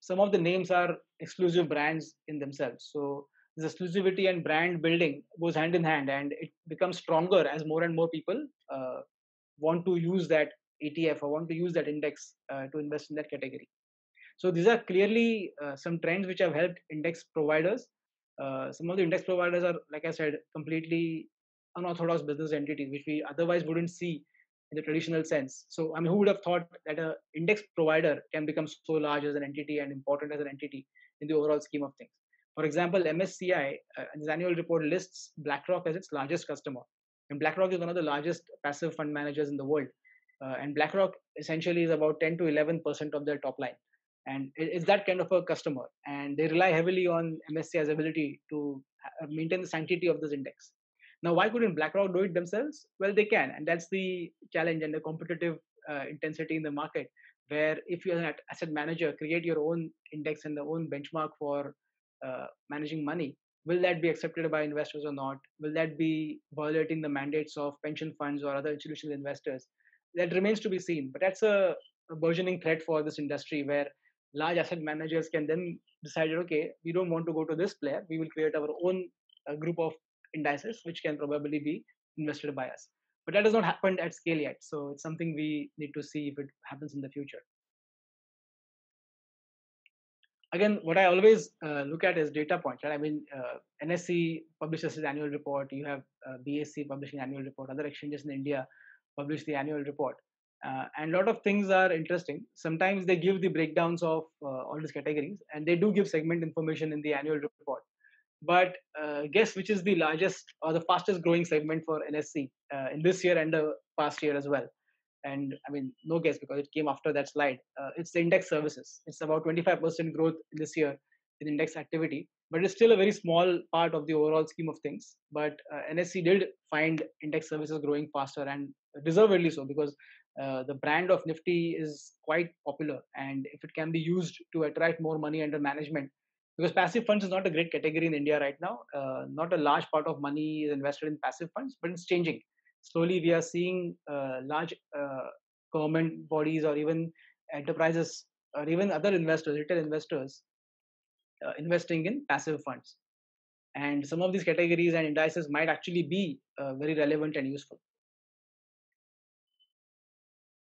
S1: some of the names are exclusive brands in themselves. So this exclusivity and brand building goes hand in hand, and it becomes stronger as more and more people uh, want to use that ETF or want to use that index uh, to invest in that category. So these are clearly uh, some trends which have helped index providers. Uh, some of the index providers are, like I said, completely unorthodox business entities, which we otherwise wouldn't see in the traditional sense. So, I mean, who would have thought that a index provider can become so large as an entity and important as an entity in the overall scheme of things? For example, MSCI, uh, its annual report lists BlackRock as its largest customer. And BlackRock is one of the largest passive fund managers in the world. Uh, and BlackRock essentially is about 10 to 11% of their top line. And it's that kind of a customer. And they rely heavily on MSCI's ability to uh, maintain the sanctity of this index. Now, why couldn't BlackRock do it themselves? Well, they can, and that's the challenge and the competitive uh, intensity in the market. Where if you're an asset manager, create your own index and the own benchmark for uh, managing money. Will that be accepted by investors or not? Will that be violating the mandates of pension funds or other institutional investors? That remains to be seen. But that's a, a burgeoning threat for this industry where large asset managers can then decide, okay, we don't want to go to this player. We will create our own uh, group of indices which can probably be invested by us. But that has not happened at scale yet so it's something we need to see if it happens in the future. Again what i always uh, look at is data points right? I mean uh, NSE publishes its annual report you have uh, BSE publishing annual report other exchanges in india publish the annual report. Uh, and a lot of things are interesting. Sometimes they give the breakdowns of uh, all these categories and they do give segment information in the annual report but uh, guess which is the largest or the fastest growing segment for NSE uh, in this year and the past year as well? And I mean, no guess because it came after that slide. Uh, it's the index services. It's about 25% growth this year in index activity, but it's still a very small part of the overall scheme of things. But uh, NSE did find index services growing faster and deservedly so because uh, the brand of Nifty is quite popular, and if it can be used to attract more money under management, because passive funds is not a great category in India right now. Uh, not a large part of money is invested in passive funds, but it's changing. Slowly, we are seeing uh, large uh, government bodies or even enterprises or even other investors, retail investors, uh, investing in passive funds. And some of these categories and indices might actually be uh, very relevant and useful.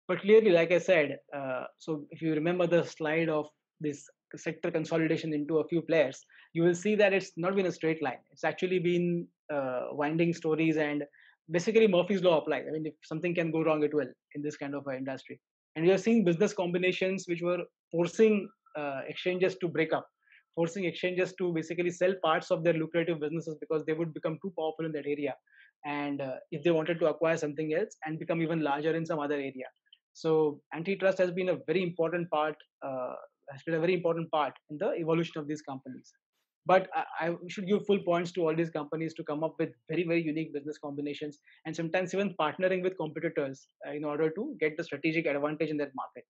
S1: But clearly, like I said, uh, so if you remember the slide of this sector consolidation into a few players, you will see that it's not been a straight line. It's actually been uh, winding stories and basically Murphy's law applies. I mean, if something can go wrong, it will in this kind of industry. And we are seeing business combinations which were forcing uh, exchanges to break up, forcing exchanges to basically sell parts of their lucrative businesses because they would become too powerful in that area. And uh, if they wanted to acquire something else and become even larger in some other area. So antitrust has been a very important part uh, has played a very important part in the evolution of these companies. But I, I, should give full points to all these companies to come up with very, very unique business combinations and sometimes even partnering with competitors uh, in order to get the strategic advantage in that market.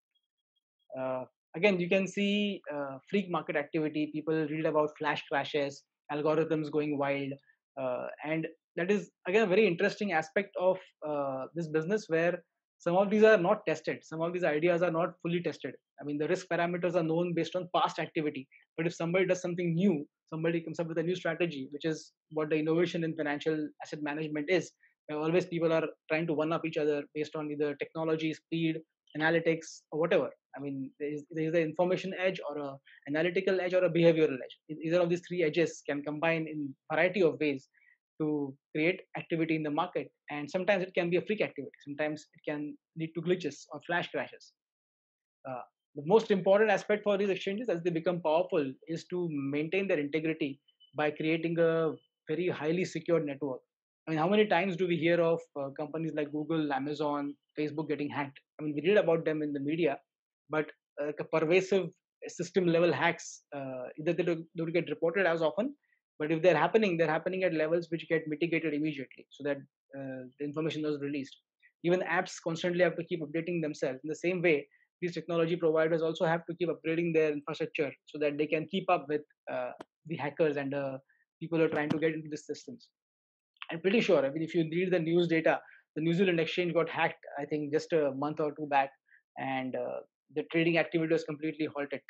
S1: Uh, again, you can see uh, freak market activity. People read about flash crashes, algorithms going wild. Uh, and that is, again, a very interesting aspect of uh, this business where some of these are not tested. Some of these ideas are not fully tested. I mean the risk parameters are known based on past activity. But if somebody does something new somebody comes up with a new strategy which is what the innovation in financial asset management is always people are trying to one up each other based on either technology speed analytics or whatever. I mean there is, an information edge or a analytical edge or a behavioral edge. Either of these three edges can combine in variety of ways to create activity in the market. And sometimes it can be a freak activity. Sometimes it can lead to glitches or flash crashes. Uh, the most important aspect for these exchanges as they become powerful is to maintain their integrity by creating a very highly secured network. I mean, how many times do we hear of uh, companies like Google, Amazon, Facebook getting hacked? I mean, we read about them in the media, but uh, pervasive system level hacks, uh, either they don't, don't get reported as often but if they're happening they're happening at levels which get mitigated immediately so that uh, the information was released. Even apps constantly have to keep updating themselves. In the same way these technology providers also have to keep upgrading their infrastructure so that they can keep up with uh, the hackers and uh, people who are trying to get into these systems. I'm pretty sure i mean if you read the news data the new zealand exchange got hacked i think just a month or two back and uh, the trading activity was completely halted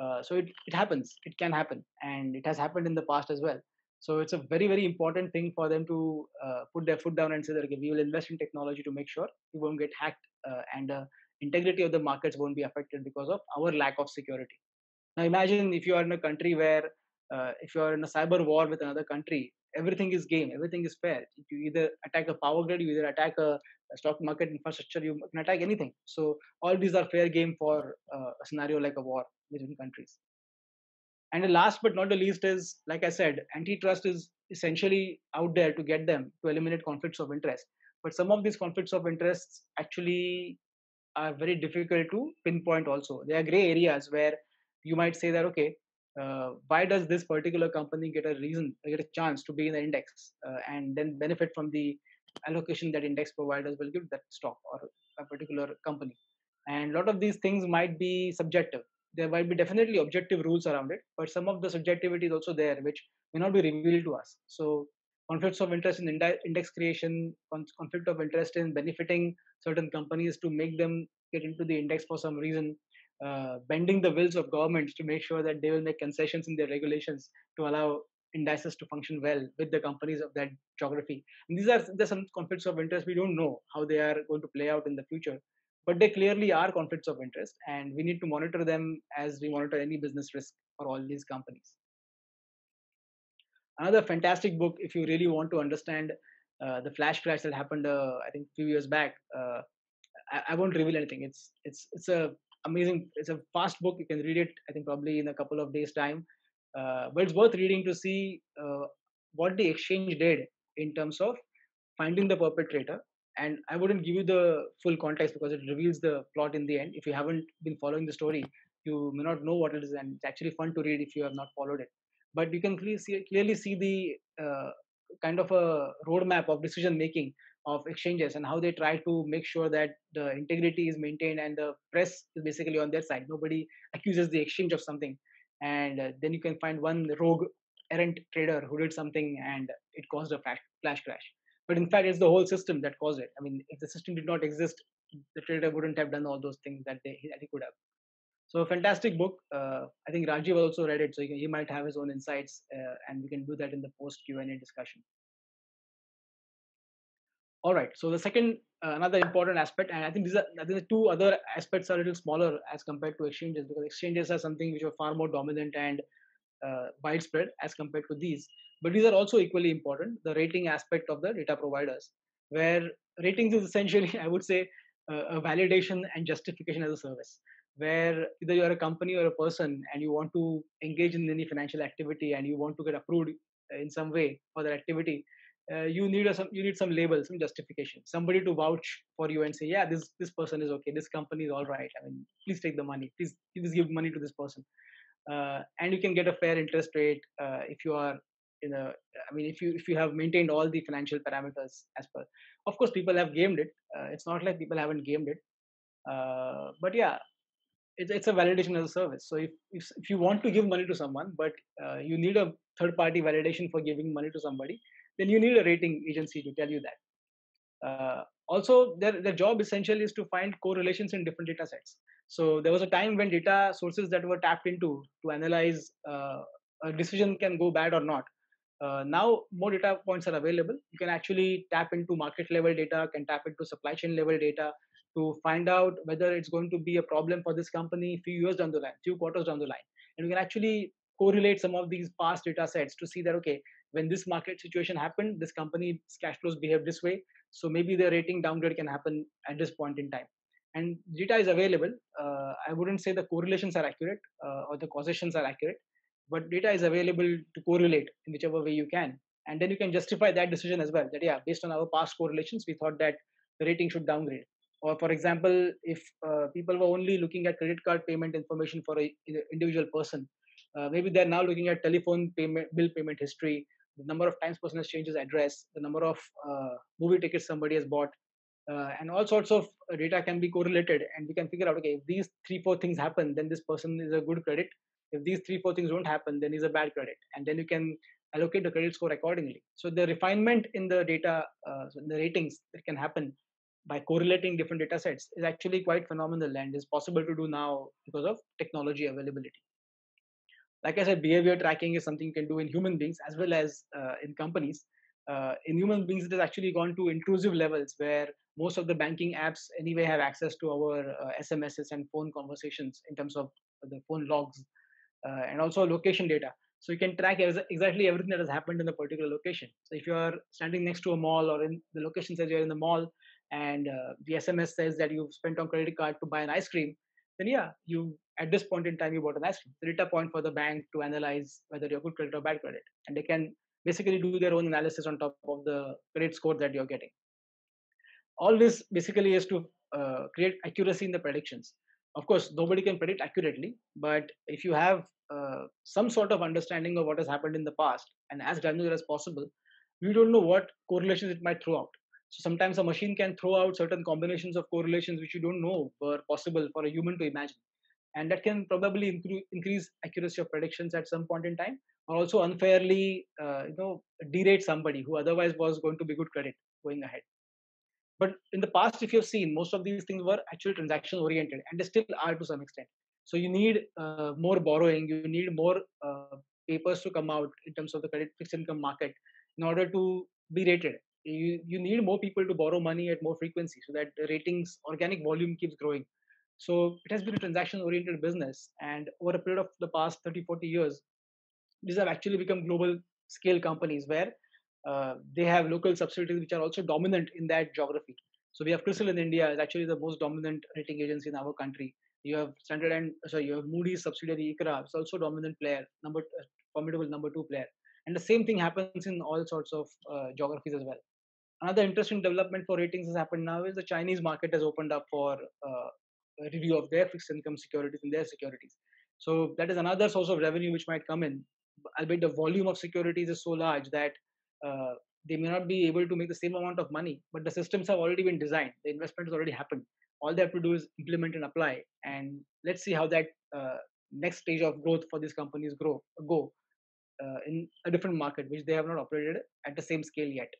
S1: uh, so it, it happens. It can happen and it has happened in the past as well. So it's a very very important thing for them to uh, put their foot down and say that okay, we will invest in technology to make sure we won't get hacked uh, and the integrity of the markets won't be affected because of our lack of security. Now imagine if you are in a country where uh, if you are in a cyber war with another country everything is game everything is fair. You either attack a power grid you either attack a, stock market infrastructure you can attack anything. So all these are fair game for uh, a scenario like a war within countries. And the last but not the least is, like I said, antitrust is essentially out there to get them to eliminate conflicts of interest. But some of these conflicts of interests actually are very difficult to pinpoint also. There are gray areas where you might say that, okay, uh, why does this particular company get a reason, get a chance to be in the index uh, and then benefit from the allocation that index providers will give that stock or a particular company? And a lot of these things might be subjective. There might be definitely objective rules around it, but some of the subjectivity is also there, which may not be revealed to us. So conflicts of interest in index creation, conflict of interest in benefiting certain companies to make them get into the index for some reason, uh, bending the wills of governments to make sure that they will make concessions in their regulations to allow indices to function well with the companies of that geography. And these are some conflicts of interest. We don't know how they are going to play out in the future, but they clearly are conflicts of interest, and we need to monitor them as we monitor any business risk for all these companies. Another fantastic book if you really want to understand uh, the flash crash that happened uh, i think a few years back uh, I, I, won't reveal anything. It's it's it's a amazing it's a fast book. You can read it i think probably in a couple of days time. Uh, but it's worth reading to see uh, what the exchange did in terms of finding the perpetrator and i wouldn't give you the full context because it reveals the plot in the end if you haven't been following the story you may not know what it is and it's actually fun to read if you have not followed it but you can clearly see, clearly see the uh, kind of a roadmap of decision making of exchanges and how they try to make sure that the integrity is maintained and the press is basically on their side. Nobody accuses the exchange of something, and uh, then you can find one rogue errant trader who did something and it caused a flash, flash crash. But in fact, it's the whole system that caused it. I mean, if the system did not exist, the trader wouldn't have done all those things that they that he could have. So a fantastic book. Uh, I think Rajiv also read it, so he, he might have his own insights, uh, and we can do that in the post Q and A discussion. All right. So the second, uh, another important aspect, and I think these are, I think the two other aspects are a little smaller as compared to exchanges because exchanges are something which are far more dominant and uh, widespread as compared to these. But these are also equally important. The rating aspect of the data providers, where ratings is essentially, I would say, a validation and justification as a service where either you're a company or a person and you want to engage in any financial activity and you want to get approved uh, in some way for that activity uh, you need a, some you need some label some justification somebody to vouch for you and say yeah this this person is okay this company is all right i mean please take the money please please give money to this person uh, and you can get a fair interest rate uh, if you are in a i mean if you if you have maintained all the financial parameters as per of course people have gamed it uh, it's not like people haven't gamed it uh, but yeah it's, it's a validation as a service. So if, if, if you want to give money to someone, but uh, you need a third party validation for giving money to somebody, then you need a rating agency to tell you that. Uh, also, their, their job essentially is to find correlations in different data sets. So there was a time when data sources that were tapped into to analyze uh, a decision can go bad or not. Uh, now more data points are available. You can actually tap into market level data, can tap into supply chain level data, to find out whether it's going to be a problem for this company few years down the line, few quarters down the line. And we can actually correlate some of these past data sets to see that, okay, when this market situation happened, this company's cash flows behave this way. So maybe the rating downgrade can happen at this point in time. And data is available. Uh, I wouldn't say the correlations are accurate uh, or the causations are accurate, but data is available to correlate in whichever way you can. And then you can justify that decision as well. That, yeah, based on our past correlations, we thought that the rating should downgrade or for example if uh, people were only looking at credit card payment information for a individual person uh, maybe they're now looking at telephone payment bill payment history the number of times person has changed his address the number of uh, movie tickets somebody has bought uh, and all sorts of data can be correlated and we can figure out okay if these three four things happen then this person is a good credit if these three four things don't happen then he's a bad credit and then you can allocate the credit score accordingly so the refinement in the data uh, so in the ratings that can happen by correlating different data sets is actually quite phenomenal and is possible to do now because of technology availability. Like I said, behavior tracking is something you can do in human beings as well as uh, in companies. Uh, in human beings, it has actually gone to intrusive levels where most of the banking apps anyway have access to our uh, SMSs and phone conversations in terms of the phone logs uh, and also location data. So you can track exactly everything that has happened in a particular location. So if you are standing next to a mall or in the location says you're in the mall, and uh, the SMS says that you've spent on credit card to buy an ice cream, then yeah, you at this point in time you bought an ice cream. The data point for the bank to analyze whether you're good credit or bad credit, and they can basically do their own analysis on top of the credit score that you're getting. All this basically is to uh, create accuracy in the predictions. Of course, nobody can predict accurately, but if you have uh, some sort of understanding of what has happened in the past and as granular as possible, you don't know what correlations it might throw out. So sometimes a machine can throw out certain combinations of correlations which you don't know were possible for a human to imagine. And that can probably increase accuracy of predictions at some point in time, or also unfairly, uh, you know, derate somebody who otherwise was going to be good credit going ahead. But in the past, if you've seen, most of these things were actually transaction oriented, and they still are to some extent. So you need uh, more borrowing, you need more uh, papers to come out in terms of the credit fixed income market in order to be rated. You, you need more people to borrow money at more frequency so that the ratings organic volume keeps growing. So it has been a transaction oriented business, and over a period of the past 30, 40 years, these have actually become global scale companies where uh, they have local subsidiaries which are also dominant in that geography. So we have CRISIL in India is actually the most dominant rating agency in our country. You have Standard and sorry, you have Moody's subsidiary ICRA, also dominant player, number uh, formidable number two player. And the same thing happens in all sorts of uh, geographies as well. Another interesting development for ratings has happened now is the Chinese market has opened up for uh, review of their fixed income securities and their securities. So that is another source of revenue which might come in. Albeit the volume of securities is so large that uh, they may not be able to make the same amount of money, but the systems have already been designed. The investment has already happened. All they have to do is implement and apply. And let's see how that uh, next stage of growth for these companies grow go uh, in a different market, which they have not operated at the same scale yet.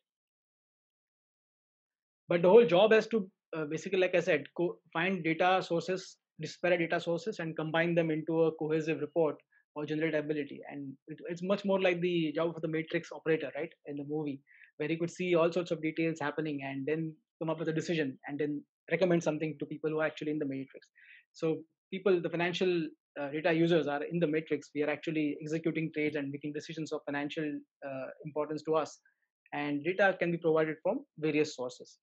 S1: But the whole job has to uh, basically, like I said, find data sources, disparate data sources, and combine them into a cohesive report or generate ability. And it, it's much more like the job of the matrix operator, right, in the movie, where he could see all sorts of details happening and then come up with a decision and then recommend something to people who are actually in the matrix. So people, the financial uh, data users are in the matrix. We are actually executing trades and making decisions of financial uh, importance to us. And data can be provided from various sources.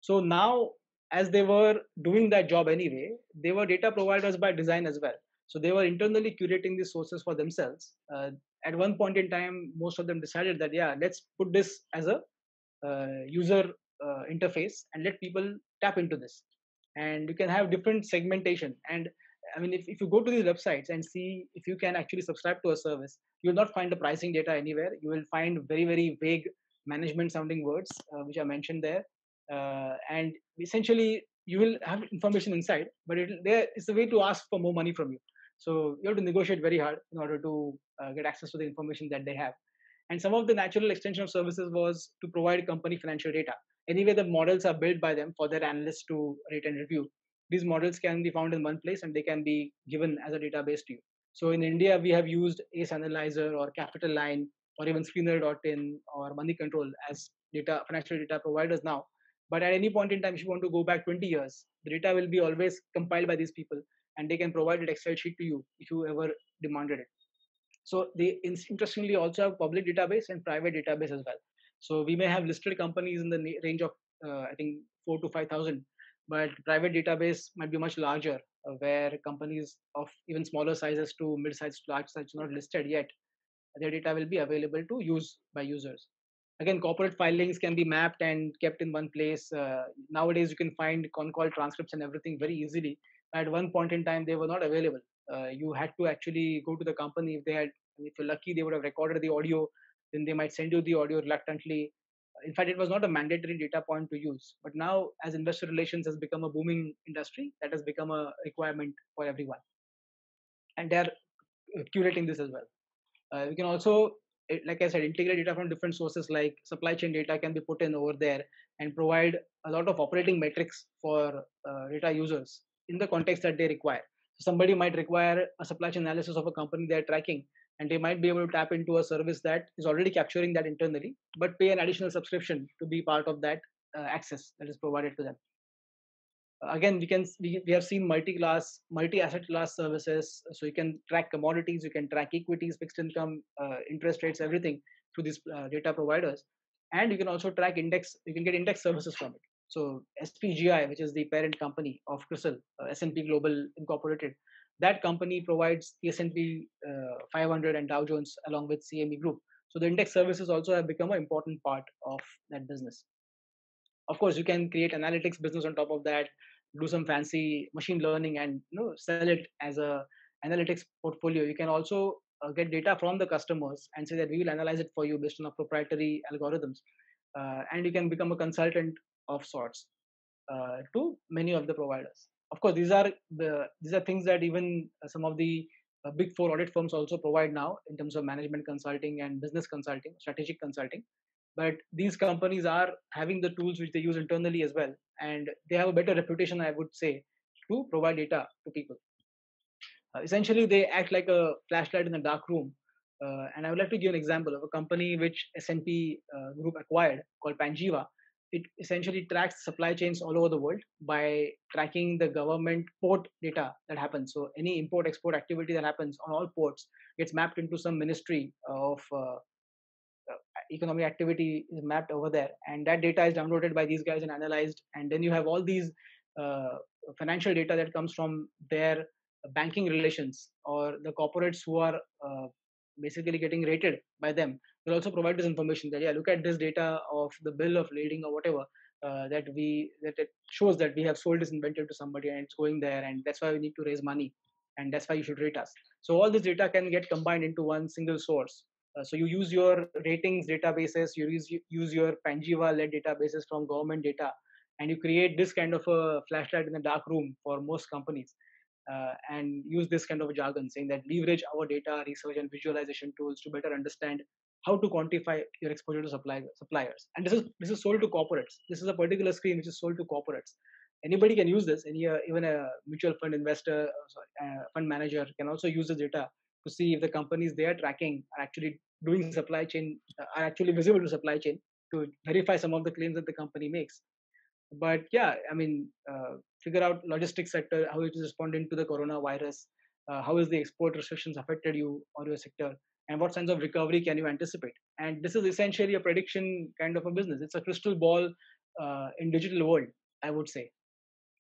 S1: So now, as they were doing that job anyway, they were data providers by design as well. So they were internally curating these sources for themselves. Uh, at one point in time, most of them decided that, yeah, let's put this as a uh, user uh, interface and let people tap into this. And you can have different segmentation. And I mean, if, if you go to these websites and see if you can actually subscribe to a service, you will not find the pricing data anywhere. You will find very, very vague management sounding words, uh, which are mentioned there. Uh, and essentially, you will have information inside, but it, there is a way to ask for more money from you. So you have to negotiate very hard in order to uh, get access to the information that they have. And some of the natural extension of services was to provide company financial data. Anyway, the models are built by them for their analysts to rate and review. These models can be found in one place and they can be given as a database to you. So in India, we have used ACE Analyzer or Capital Line or even Screener.in or Money Control as data financial data providers now. But at any point in time, if you want to go back 20 years, the data will be always compiled by these people and they can provide an Excel sheet to you if you ever demanded it. So they interestingly also have public database and private database as well. So we may have listed companies in the range of uh, I think four to five thousand, but private database might be much larger, uh, where companies of even smaller sizes to mid-sized to large size not listed yet, their data will be available to use by users. Again, corporate filings can be mapped and kept in one place. Uh, nowadays, you can find con call transcripts and everything very easily at one point in time they were not available. Uh, you had to actually go to the company if they had if you're lucky they would have recorded the audio then they might send you the audio reluctantly. In fact it was not a mandatory data point to use. But now as investor relations has become a booming industry that has become a requirement for everyone. And they're uh, curating this as well. Uh, we can also like i said integrate data from different sources like supply chain data can be put in over there and provide a lot of operating metrics for uh, data users in the context that they require. So somebody might require a supply chain analysis of a company they're tracking, and they might be able to tap into a service that is already capturing that internally, but pay an additional subscription to be part of that uh, access that is provided to them. Again, we can we, we have seen multi-class, multi-asset class services. So you can track commodities, you can track equities, fixed income, uh, interest rates, everything through these uh, data providers, and you can also track index. You can get index services from it. So SPGI, which is the parent company of CRISIL, uh, S&P Global Incorporated, that company provides the S&P uh, 500 and Dow Jones along with CME Group. So the index services also have become an important part of that business. Of course, you can create analytics business on top of that, do some fancy machine learning, and you know sell it as a analytics portfolio, you can also uh, get data from the customers and say that we will analyze it for you based on our proprietary algorithms, uh, and you can become a consultant of sorts uh, to many of the providers. Of course, these are the these are things that even some of the uh, big four audit firms also provide now in terms of management consulting and business consulting, strategic consulting. But these companies are having the tools which they use internally as well, and they have a better reputation, I would say, to provide data to people. Uh, essentially, they act like a flashlight in a dark room. Uh, and I would like to give an example of a company which S&P uh, Group acquired called Panjiva. It essentially tracks supply chains all over the world by tracking the government port data that happens. So any import-export activity that happens on all ports gets mapped into some ministry of uh, uh, economic activity is mapped over there, and that data is downloaded by these guys and analyzed. And then you have all these uh, financial data that comes from their banking relations or the corporates who are uh, basically getting rated by them will also provide this information that yeah look at this data of the bill of lading or whatever uh, that we that it shows that we have sold this inventory to somebody and it's going there and that's why we need to raise money and that's why you should rate us. So all this data can get combined into one single source. Uh, so you use your ratings databases you use use your panjiva led databases from government data and you create this kind of a flashlight in the dark room for most companies uh, and use this kind of jargon saying that leverage our data research and visualization tools to better understand how to quantify your exposure to supply, suppliers. And this is this is sold to corporates. This is a particular screen which is sold to corporates. Anybody can use this. Any uh, even a mutual fund investor uh, sorry, uh, fund manager can also use the data to see if the companies they are tracking are actually doing supply chain uh, are actually visible to supply chain to verify some of the claims that the company makes. But yeah i mean uh, figure out logistics sector how it is responding to the coronavirus uh, how is the export restrictions affected you or your sector and what sense of recovery can you anticipate? And this is essentially a prediction kind of a business. It's a crystal ball uh, in digital world i would say.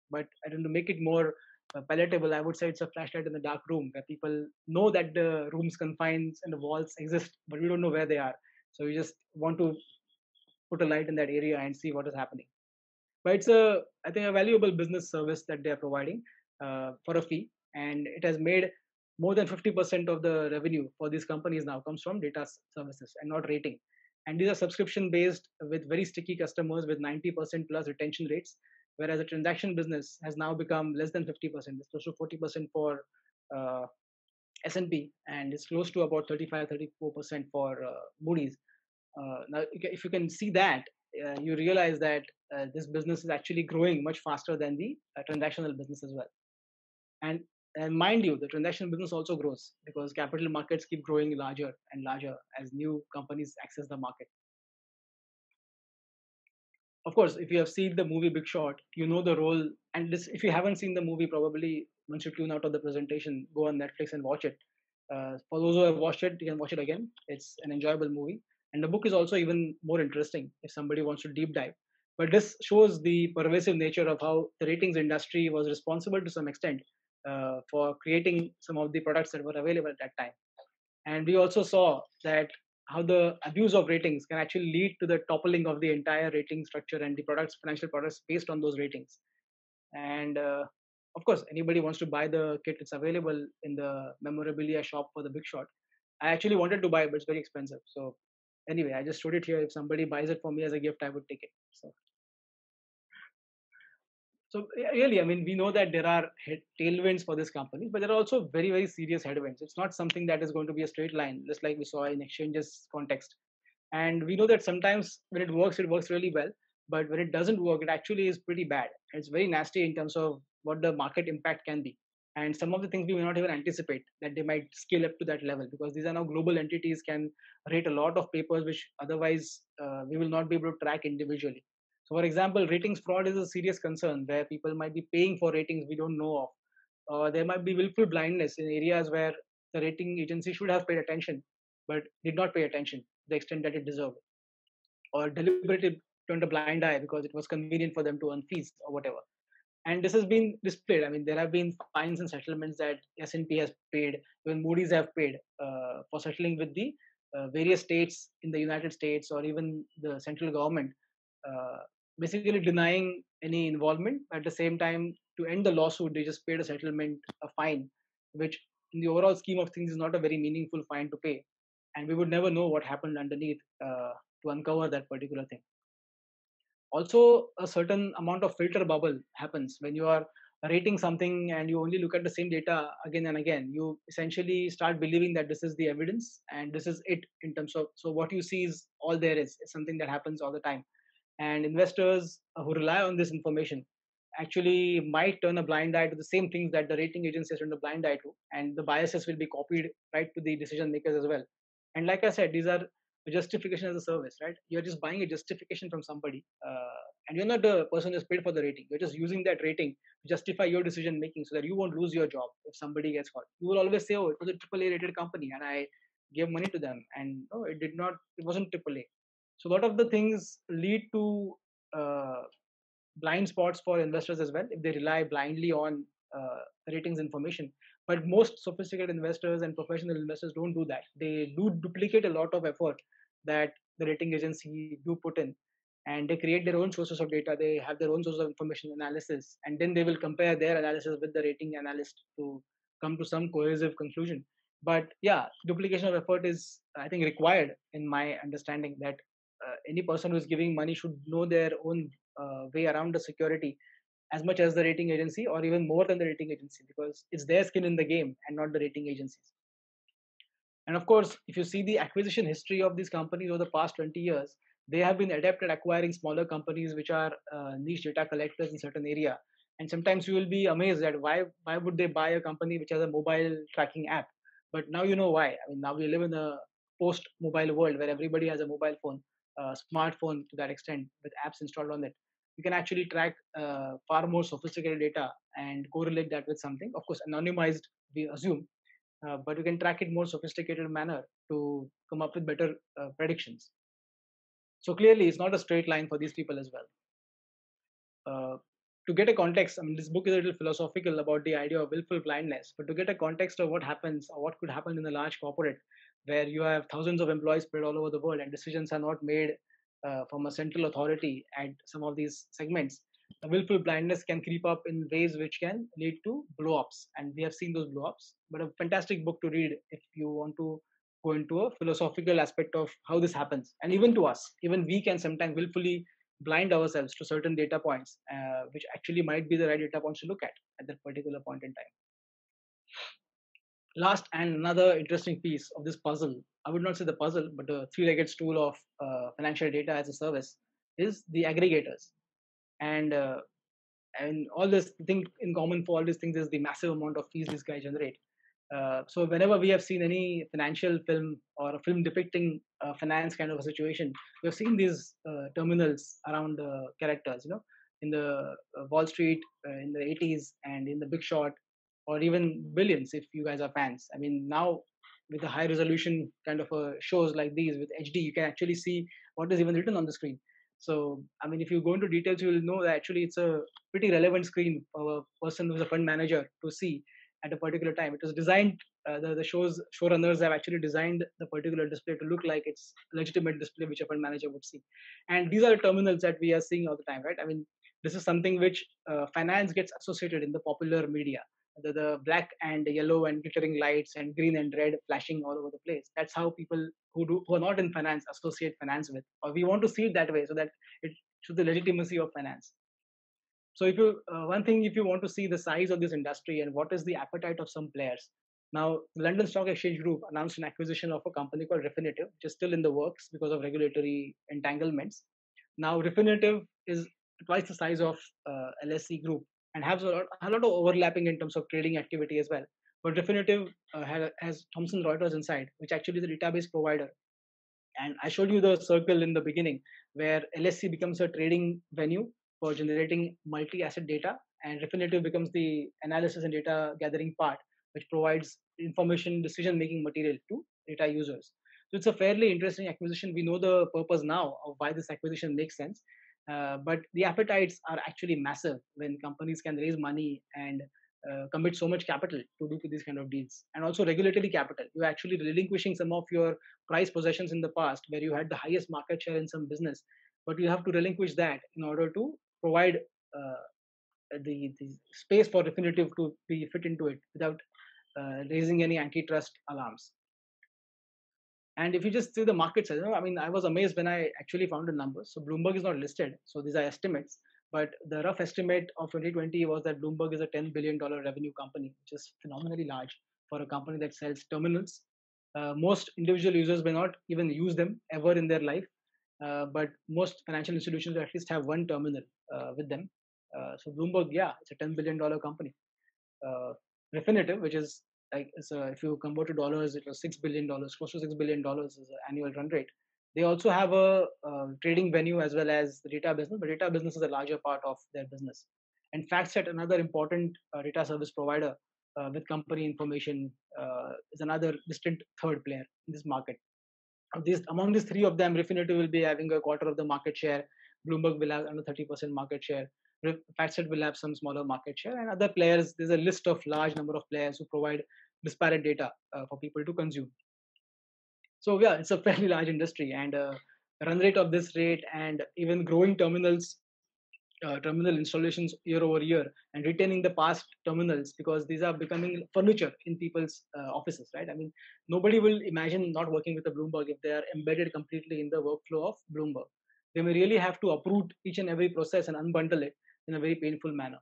S1: But i don't know make it more uh, palatable i would say it's a flashlight in the dark room where people know that the rooms confines and the walls exist but we don't know where they are. So we just want to put a light in that area and see what is happening. But it's a i think a valuable business service that they are providing uh, for a fee. And it has made more than 50% of the revenue for these companies now comes from data services and not rating and these are subscription based with very sticky customers with 90% plus retention rates whereas the transaction business has now become less than 50% it's close to 40% for uh, S&P and it's close to about 35 34% for uh, Moody's uh, now if you can see that uh, you realize that uh, this business is actually growing much faster than the uh, transactional business as well. And, and mind you, the transactional business also grows because capital markets keep growing larger and larger as new companies access the market. Of course, if you have seen the movie Big Short, you know the role. And this, if you haven't seen the movie, probably once you tune out of the presentation, go on Netflix and watch it. Uh, for those who have watched it, you can watch it again. It's an enjoyable movie and the book is also even more interesting if somebody wants to deep dive but this shows the pervasive nature of how the ratings industry was responsible to some extent uh, for creating some of the products that were available at that time. And we also saw that how the abuse of ratings can actually lead to the toppling of the entire rating structure and the products financial products based on those ratings. And uh, of course anybody wants to buy the kit it's available in the memorabilia shop for the Big Short. i actually wanted to buy but it's very expensive. So anyway i just showed it here. If somebody buys it for me as a gift i would take it. So so really i mean we know that there are tailwinds for this company but there are also very very serious headwinds. It's not something that is going to be a straight line just like we saw in exchanges context. And we know that sometimes when it works it works really well but when it doesn't work it actually is pretty bad. It's very nasty in terms of what the market impact can be. And some of the things we may not even anticipate that they might scale up to that level because these are now global entities can rate a lot of papers which otherwise uh, we will not be able to track individually so for example ratings fraud is a serious concern where people might be paying for ratings we don't know of. Uh, there might be willful blindness in areas where the rating agency should have paid attention but did not pay attention the extent that it deserved or deliberately turned a blind eye because it was convenient for them to earn fees or whatever. And this has been displayed. I mean there have been fines and settlements that s&p has paid even moody's have paid uh, for settling with the uh, various states in the united states or even the central government uh, basically denying any involvement at the same time to end the lawsuit they just paid a settlement a fine which in the overall scheme of things is not a very meaningful fine to pay. And we would never know what happened underneath uh, to uncover that particular thing. Also a certain amount of filter bubble happens when you are rating something and you only look at the same data again and again. You essentially start believing that this is the evidence and this is it in terms of so what you see is all there is. Something that happens all the time and investors who rely on this information actually might turn a blind eye to the same things that the rating agencies turn a blind eye to and the biases will be copied right to the decision makers as well. And like i said these are justification as a service right? You're just buying a justification from somebody uh, and you're not the person who's paid for the rating. You're just using that rating to justify your decision making so that you won't lose your job if somebody gets caught you will always say oh it was a triple a rated company and i gave money to them and no it did not it wasn't triple a so a lot of the things lead to uh, blind spots for investors as well if they rely blindly on uh, ratings information. But most sophisticated investors and professional investors don't do that. They do duplicate a lot of effort that the rating agency do put in and they create their own sources of data. They have their own sources of information analysis and then they will compare their analysis with the rating analyst to come to some cohesive conclusion. But yeah duplication of effort is i think required in my understanding that uh, any person who is giving money should know their own uh, way around the security as much as the rating agency or even more than the rating agency because it's their skin in the game and not the rating agencies and of course, if you see the acquisition history of these companies over the past 20 years, they have been adept at acquiring smaller companies which are uh, niche data collectors in certain area. And sometimes you will be amazed at why why would they buy a company which has a mobile tracking app? But now you know why. I mean, now we live in a post-mobile world where everybody has a mobile phone, smartphone to that extent with apps installed on it. You can actually track uh, far more sophisticated data and correlate that with something. Of course, anonymized, we assume, uh, but you can track it more sophisticated manner to come up with better uh, predictions. So clearly, it's not a straight line for these people as well. Uh, to get a context, I mean, this book is a little philosophical about the idea of willful blindness, but to get a context of what happens or what could happen in a large corporate where you have thousands of employees spread all over the world and decisions are not made uh, from a central authority at some of these segments, the willful blindness can creep up in ways which can lead to blow-ups and we have seen those blow-ups but a fantastic book to read if you want to go into a philosophical aspect of how this happens. And even to us even we can sometimes willfully blind ourselves to certain data points uh, which actually might be the right data points to look at at that particular point in time last and another interesting piece of this puzzle i would not say the puzzle but the three-legged stool of uh, financial data as a service is the aggregators and uh, and all this thing in common for all these things is the massive amount of fees these guys generate. Uh, so whenever we have seen any financial film or a film depicting a finance kind of a situation, we have seen these uh, terminals around the characters. You know, in the uh, Wall Street uh, in the 80s and in the Big Short, or even Billions if you guys are fans. I mean now with the high resolution kind of uh, shows like these with HD, you can actually see what is even written on the screen. So, I mean, if you go into details, you will know that actually it's a pretty relevant screen for a person who's a fund manager to see at a particular time. It was designed, uh, the, the show's showrunners have actually designed the particular display to look like it's a legitimate display which a fund manager would see. And these are the terminals that we are seeing all the time, right? I mean, this is something which uh, finance gets associated in the popular media the, the black and yellow and glittering lights and green and red flashing all over the place. That's how people who do who are not in finance associate finance with, or we want to see it that way so that it shows the legitimacy of finance. So if you uh, one thing, if you want to see the size of this industry and what is the appetite of some players, now the London Stock Exchange Group announced an acquisition of a company called Refinitiv, which is still in the works because of regulatory entanglements. Now Refinitiv is twice the size of uh, LSE Group and has a lot, a lot of overlapping in terms of trading activity as well. But Refinitiv uh, has Thomson Reuters inside, which actually is a database provider. And I showed you the circle in the beginning where LSE becomes a trading venue for generating multi-asset data, and Refinitiv becomes the analysis and data gathering part, which provides information decision-making material to data users. So it's a fairly interesting acquisition. We know the purpose now of why this acquisition makes sense. Uh, but the appetites are actually massive when companies can raise money and uh, commit so much capital to do these kind of deals. And also regulatory capital. You're actually relinquishing some of your price possessions in the past where you had the highest market share in some business. But you have to relinquish that in order to provide uh, the, the space for Refinitiv to be fit into it without uh, raising any antitrust alarms. And if you just see the market size, I mean, I was amazed when I actually found the numbers. So Bloomberg is not listed, so these are estimates. But the rough estimate of 2020 was that Bloomberg is a 10 billion dollar revenue company, which is phenomenally large for a company that sells terminals. Uh, most individual users may not even use them ever in their life, uh, but most financial institutions at least have one terminal uh, with them. Uh, so Bloomberg, yeah, it's a 10 billion dollar company. Uh, Refinitiv, which is like so if you convert to dollars, it was six billion dollars, close to six billion dollars is the annual run rate. They also have a, a, trading venue as well as the data business, but data business is a larger part of their business. And FactSet, another important uh, data service provider uh, with company information, uh, is another distant third player in this market. Among these three of them, Refinitiv will be having a quarter of the market share. Bloomberg will have under 30% market share. FactSet will have some smaller market share, and other players. There's a list of large number of players who provide disparate data uh, for people to consume. So yeah, it's a fairly large industry, and uh, run rate of this rate, and even growing terminals, uh, terminal installations year over year, and retaining the past terminals because these are becoming furniture in people's uh, offices, right? I mean, nobody will imagine not working with a Bloomberg if they are embedded completely in the workflow of Bloomberg. They may really have to uproot each and every process and unbundle it in a very painful manner.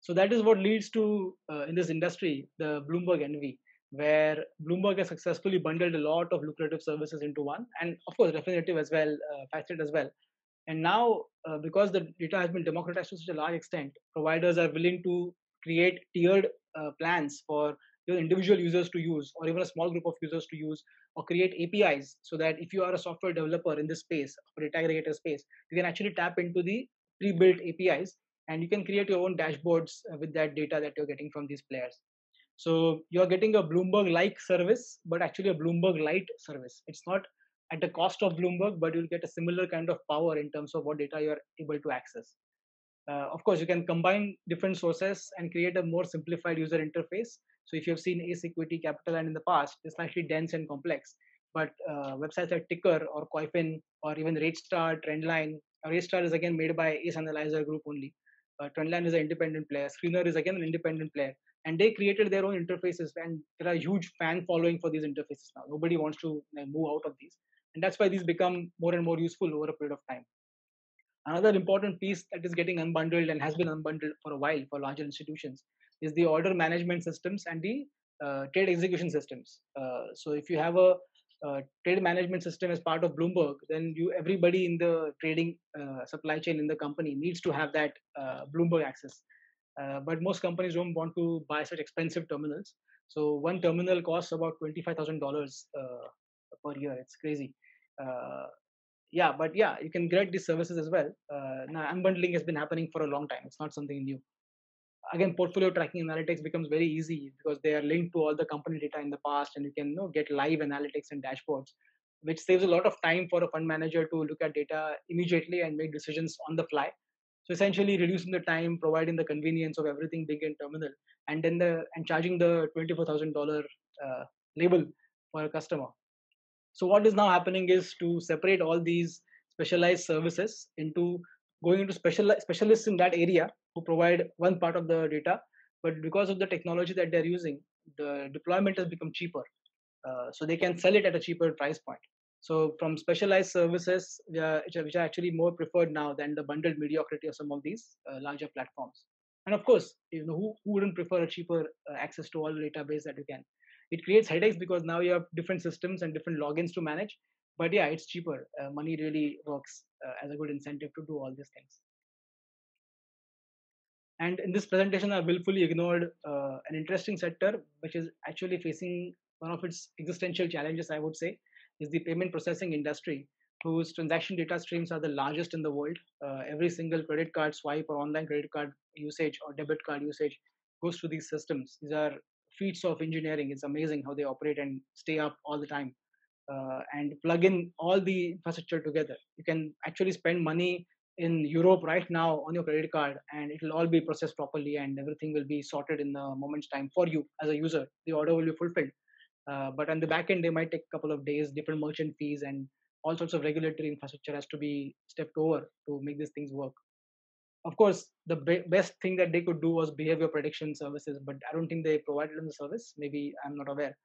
S1: So that is what leads to, uh, in this industry, the Bloomberg envy, where Bloomberg has successfully bundled a lot of lucrative services into one, and of course, Refinitiv as well, uh, FactSet as well. And now, uh, because the data has been democratized to such a large extent, providers are willing to create tiered uh, plans for individual users to use, or even a small group of users to use, or create APIs so that if you are a software developer in this space, or data aggregator space, you can actually tap into the pre-built APIs and you can create your own dashboards uh, with that data that you're getting from these players. So you're getting a Bloomberg-like service, but actually a Bloomberg Light service. It's not at the cost of Bloomberg, but you'll get a similar kind of power in terms of what data you're able to access. Uh, of course, you can combine different sources and create a more simplified user interface. So if you've seen Ace Equity, Capital, and in the past, it's slightly dense and complex. But uh, websites like Ticker or Koyfin or even RateStar, Trendlyne, RateStar is again made by Ace Analyzer Group only. Uh, Trendlyne is an independent player. Screener is again an independent player. And they created their own interfaces, and there are huge fan following for these interfaces now. Nobody wants to move out of these, and that's why these become more and more useful over a period of time. Another important piece that is getting unbundled and has been unbundled for a while for larger institutions is the order management systems and the uh, trade execution systems. Uh, so if you have a trade management system as part of Bloomberg, then you everybody in the trading uh, supply chain in the company needs to have that uh, Bloomberg access. Uh, but most companies don't want to buy such expensive terminals. So one terminal costs about twenty-five thousand dollars uh, per year. It's crazy. Uh, yeah, but yeah, you can get these services as well. now unbundling has been happening for a long time. It's not something new again portfolio tracking analytics becomes very easy because they are linked to all the company data in the past and you can you know, get live analytics and dashboards which saves a lot of time for a fund manager to look at data immediately and make decisions on the fly. So essentially reducing the time providing the convenience of everything big and terminal and then the and charging the $24000 uh, label for a customer. So what is now happening is to separate all these specialized services into going into special specialists in that area who provide one part of the data but because of the technology that they're using the deployment has become cheaper. Uh, so they can sell it at a cheaper price point. So from specialized services which, are, which, are, actually more preferred now than the bundled mediocrity of some of these uh, larger platforms. And of course you know who, who wouldn't prefer a cheaper uh, access to all the database that you can? It creates headaches because now you have different systems and different logins to manage but yeah it's cheaper. Uh, money really works uh, as a good incentive to do all these things and in this presentation, I willfully ignored uh, an interesting sector which is actually facing one of its existential challenges, I would say, is the payment processing industry, whose transaction data streams are the largest in the world. Uh, every single credit card swipe or online credit card usage or debit card usage goes through these systems. These are feats of engineering. It's amazing how they operate and stay up all the time. Uh, and plug in all the infrastructure together. You can actually spend money in Europe right now on your credit card, and it will all be processed properly, and everything will be sorted in the moment's time for you as a user. The order will be fulfilled. Uh, but on the back end, they might take a couple of days, different merchant fees, and all sorts of regulatory infrastructure has to be stepped over to make these things work. of course, the be- best thing that they could do was behavior prediction services, but I don't think they provided them the service. Maybe I'm not aware.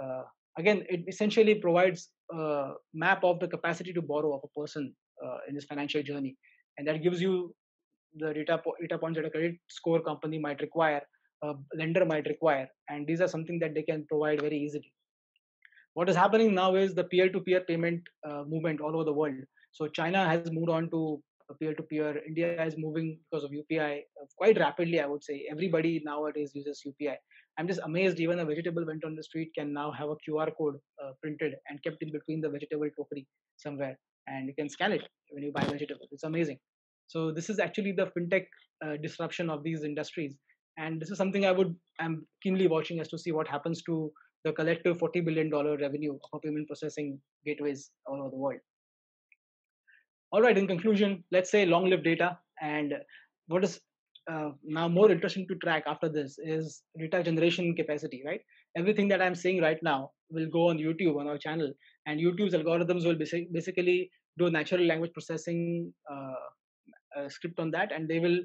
S1: Uh, again, it essentially provides a map of the capacity to borrow of a person uh, in his financial journey, and that gives you the data, data points that a credit score company might require, a lender might require, and these are something that they can provide very easily. What is happening now is the peer-to-peer payment uh, movement all over the world. So China has moved on to peer-to-peer. India is moving because of UPI uh, quite rapidly. I would say everybody nowadays uses UPI. I'm just amazed. Even a vegetable went on the street can now have a QR code uh, printed and kept in between the vegetable tokri somewhere, and you can scan it when you buy vegetables. It's amazing. So this is actually the fintech uh, disruption of these industries, and this is something I would I'm keenly watching as to see what happens to the collective 40 billion dollar revenue of payment processing gateways all over the world. All right, in conclusion, let's say long live data. And what is uh, now more interesting to track after this is data generation capacity, right? Everything that I'm saying right now will go on YouTube on our channel, and YouTube's algorithms will basically do natural language processing uh, script on that, and they will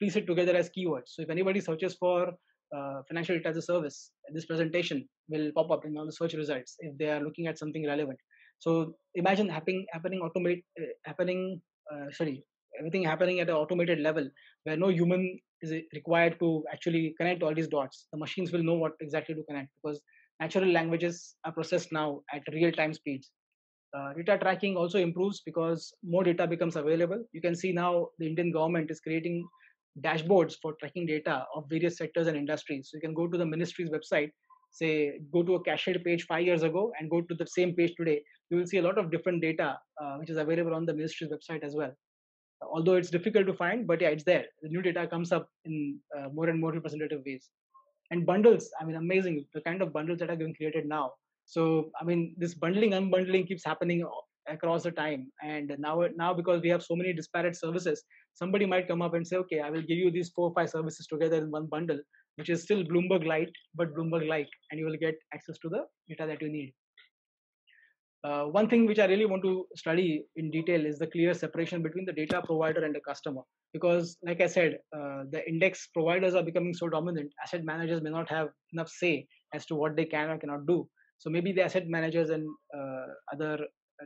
S1: piece it together as keywords. So if anybody searches for uh, financial data as a service, this presentation will pop up in all the search results if they are looking at something relevant. So imagine happening happening automate uh, happening uh, sorry everything happening at an automated level where no human is required to actually connect all these dots. The machines will know what exactly to connect because natural languages are processed now at real time speeds. Uh, data tracking also improves because more data becomes available. You can see now the Indian government is creating dashboards for tracking data of various sectors and industries. So you can go to the ministry's website say go to a cached page five years ago and go to the same page today. You will see a lot of different data uh, which is available on the ministry's website as well. Although it's difficult to find but yeah it's there. The new data comes up in uh, more and more representative ways. And bundles i mean amazing the kind of bundles that are being created now so i mean this bundling unbundling keeps happening across the time and now now because we have so many disparate services somebody might come up and say okay i will give you these four or five services together in one bundle which is still Bloomberg Light, but Bloomberg like, and you will get access to the data that you need. Uh, one thing which I really want to study in detail is the clear separation between the data provider and the customer. Because, like I said, uh, the index providers are becoming so dominant, asset managers may not have enough say as to what they can or cannot do. So maybe the asset managers and uh, other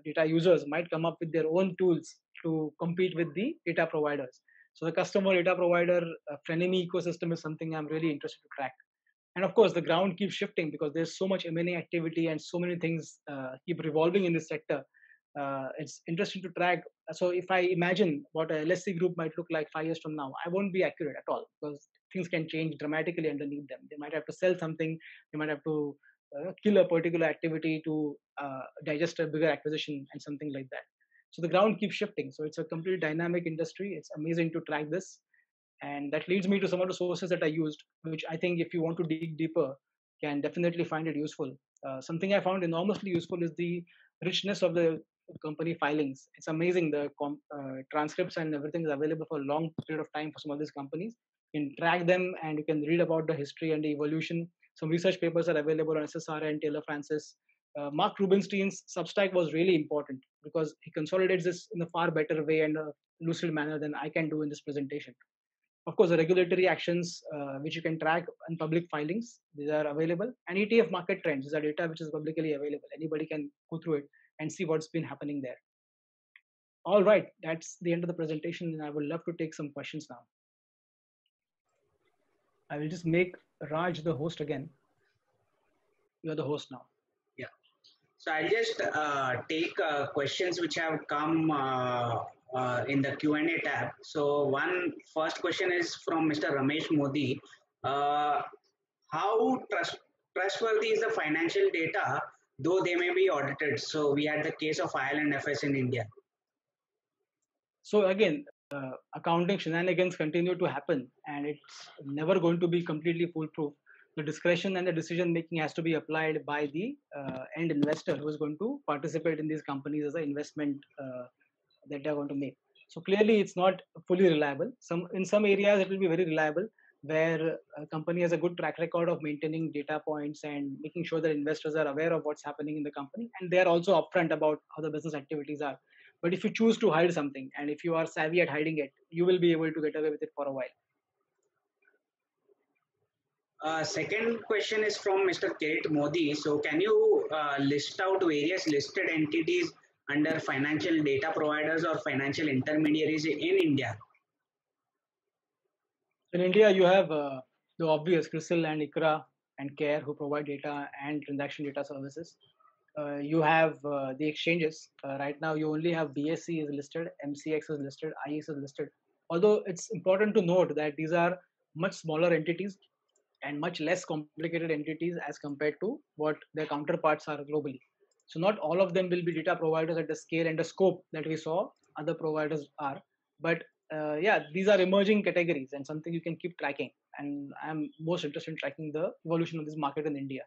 S1: data users might come up with their own tools to compete with the data providers. So the customer data provider uh, frenemy ecosystem is something I'm really interested to track. And of course, the ground keeps shifting because there's so much M&A activity and so many things uh, keep revolving in this sector. Uh, it's interesting to track. So if I imagine what a LSE group might look like five years from now, I won't be accurate at all because things can change dramatically underneath them. They might have to sell something. They might have to uh, kill a particular activity to uh, digest a bigger acquisition and something like that. So the ground keeps shifting. So it's a completely dynamic industry. It's amazing to track this. And that leads me to some of the sources that I used, which I think if you want to dig deeper, can definitely find it useful. Uh, something I found enormously useful is the richness of the company filings. It's amazing. The com- uh, transcripts and everything is available for a long period of time for some of these companies. You can track them and you can read about the history and the evolution. Some research papers are available on SSR and Taylor Francis uh, Marc Rubinstein's Substack was really important because he consolidates this in a far better way and a lucid manner than I can do in this presentation. Of course, the regulatory actions uh, which you can track and public filings, these are available. And ETF market trends is a data which is publicly available. Anybody can go through it and see what's been happening there. All right, that's the end of the presentation, and I would love to take some questions now. I will just make Raj the host again. You're the host now. Yeah.
S2: So I'll just uh, take uh, questions which have come uh, uh in the Q&A tab. So one first question is from Mr. Ramesh Modi. Uh, how trust, trustworthy is the financial data, though they may be audited? So we had the case of IL&FS in India.
S1: So again, uh, accounting shenanigans continue to happen and it's never going to be completely foolproof. The discretion and the decision making has to be applied by the uh, end investor who is going to participate in these companies as an investment uh, that they're going to make. So clearly it's not fully reliable. Some in some areas it will be very reliable where a company has a good track record of maintaining data points and making sure that investors are aware of what's happening in the company and they are also upfront about how the business activities are but if you choose to hide something and if you are savvy at hiding it you will be able to get away with it for a while
S2: uh, second question is from Mr. Kate Modi. So, can you uh, list out various listed entities under financial data providers or financial intermediaries in India?
S1: In India, you have uh, the obvious CRISIL and ICRA and CARE who provide data and transaction data services. Uh, you have uh, the exchanges. Uh, right now, you only have BSE is listed, MCX is listed, IEX is listed. Although it's important to note that these are much smaller entities and much less complicated entities as compared to what their counterparts are globally. So not all of them will be data providers at the scale and the scope that we saw other providers are. But uh, yeah, these are emerging categories and something you can keep tracking. And I'm most interested in tracking the evolution of this market in India.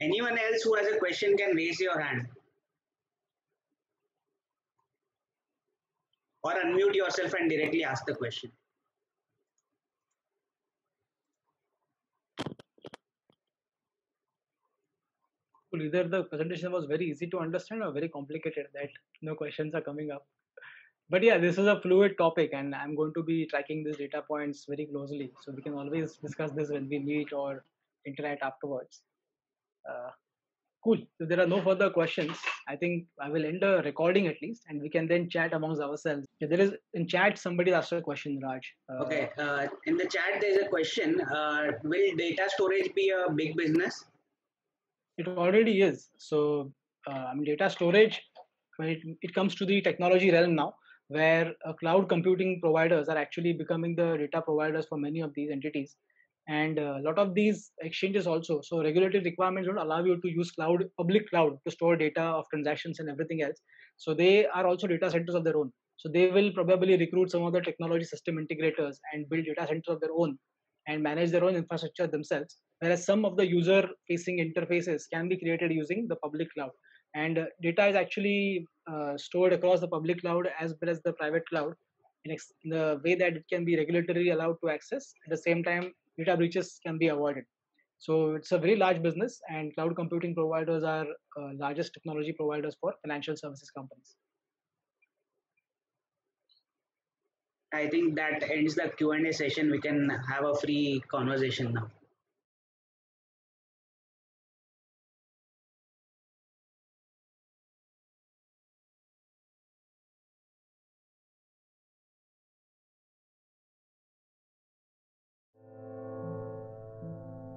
S2: Anyone else who has a question can raise your hand. Or unmute yourself and directly ask the question.
S1: either the presentation was very easy to understand or very complicated that no questions are coming up but yeah this is a fluid topic and i'm going to be tracking these data points very closely so we can always discuss this when we meet or interact afterwards uh, cool. If there are no further questions. I think i will end the recording at least and we can then chat amongst ourselves. If there is in chat somebody asked a question raj.
S2: Uh, okay uh, in the chat there's a question uh, will data storage be a big business?
S1: It already is. So, uh, I mean, data storage, when it, it comes to the technology realm now, where uh, cloud computing providers are actually becoming the data providers for many of these entities. And uh, a lot of these exchanges also, so regulatory requirements don't allow you to use cloud, public cloud, to store data of transactions and everything else. So they are also data centers of their own. So they will probably recruit some of the technology system integrators and build data centers of their own and manage their own infrastructure themselves whereas some of the user facing interfaces can be created using the public cloud and uh, data is actually uh, stored across the public cloud as well as the private cloud in, the way that it can be regulatorily allowed to access at the same time data breaches can be avoided so it's a very large business and cloud computing providers are uh, largest technology providers for financial services companies
S2: I think that ends the Q&A session. We can have a free conversation now.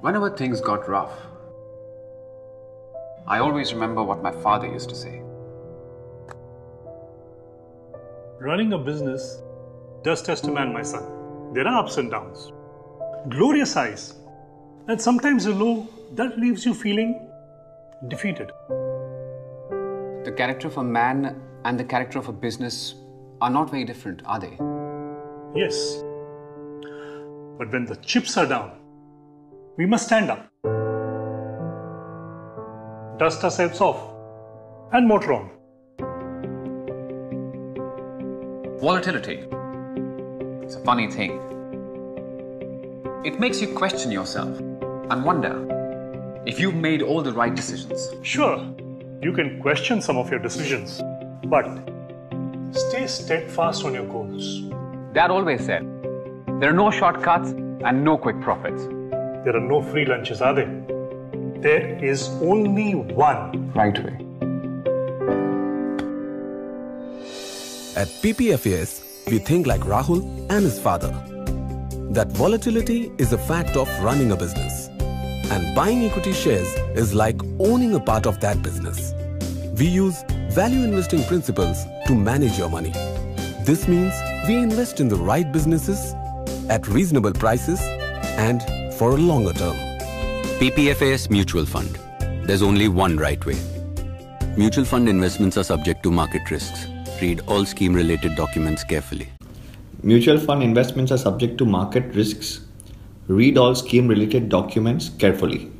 S3: Whenever things got rough, I always remember what my father used to say.
S4: Running a business does test a man, my son. There are ups and downs, glorious highs, and sometimes a low that leaves you feeling defeated.
S3: The character of a man and the character of a business are not very different, are they?
S4: Yes. But when the chips are down, we must stand up, dust ourselves off, and motor on.
S3: Volatility. It's a funny thing. It makes you question yourself and wonder if you've made all the right decisions.
S4: Sure, you can question some of your decisions, but stay steadfast on your goals.
S3: Dad always said there are no shortcuts and no quick profits.
S4: There are no free lunches, are there? There is only one
S3: right way.
S5: At PPFAS, we think like Rahul and his father. That volatility is a fact of running a business. And buying equity shares is like owning a part of that business. We use value investing principles to manage your money. This means we invest in the right businesses at reasonable prices and for a longer term.
S6: PPFAS Mutual Fund. There's only one right way. Mutual fund investments are subject to market risks. Read all scheme related documents carefully.
S7: Mutual fund investments are subject to market risks. Read all scheme related documents carefully.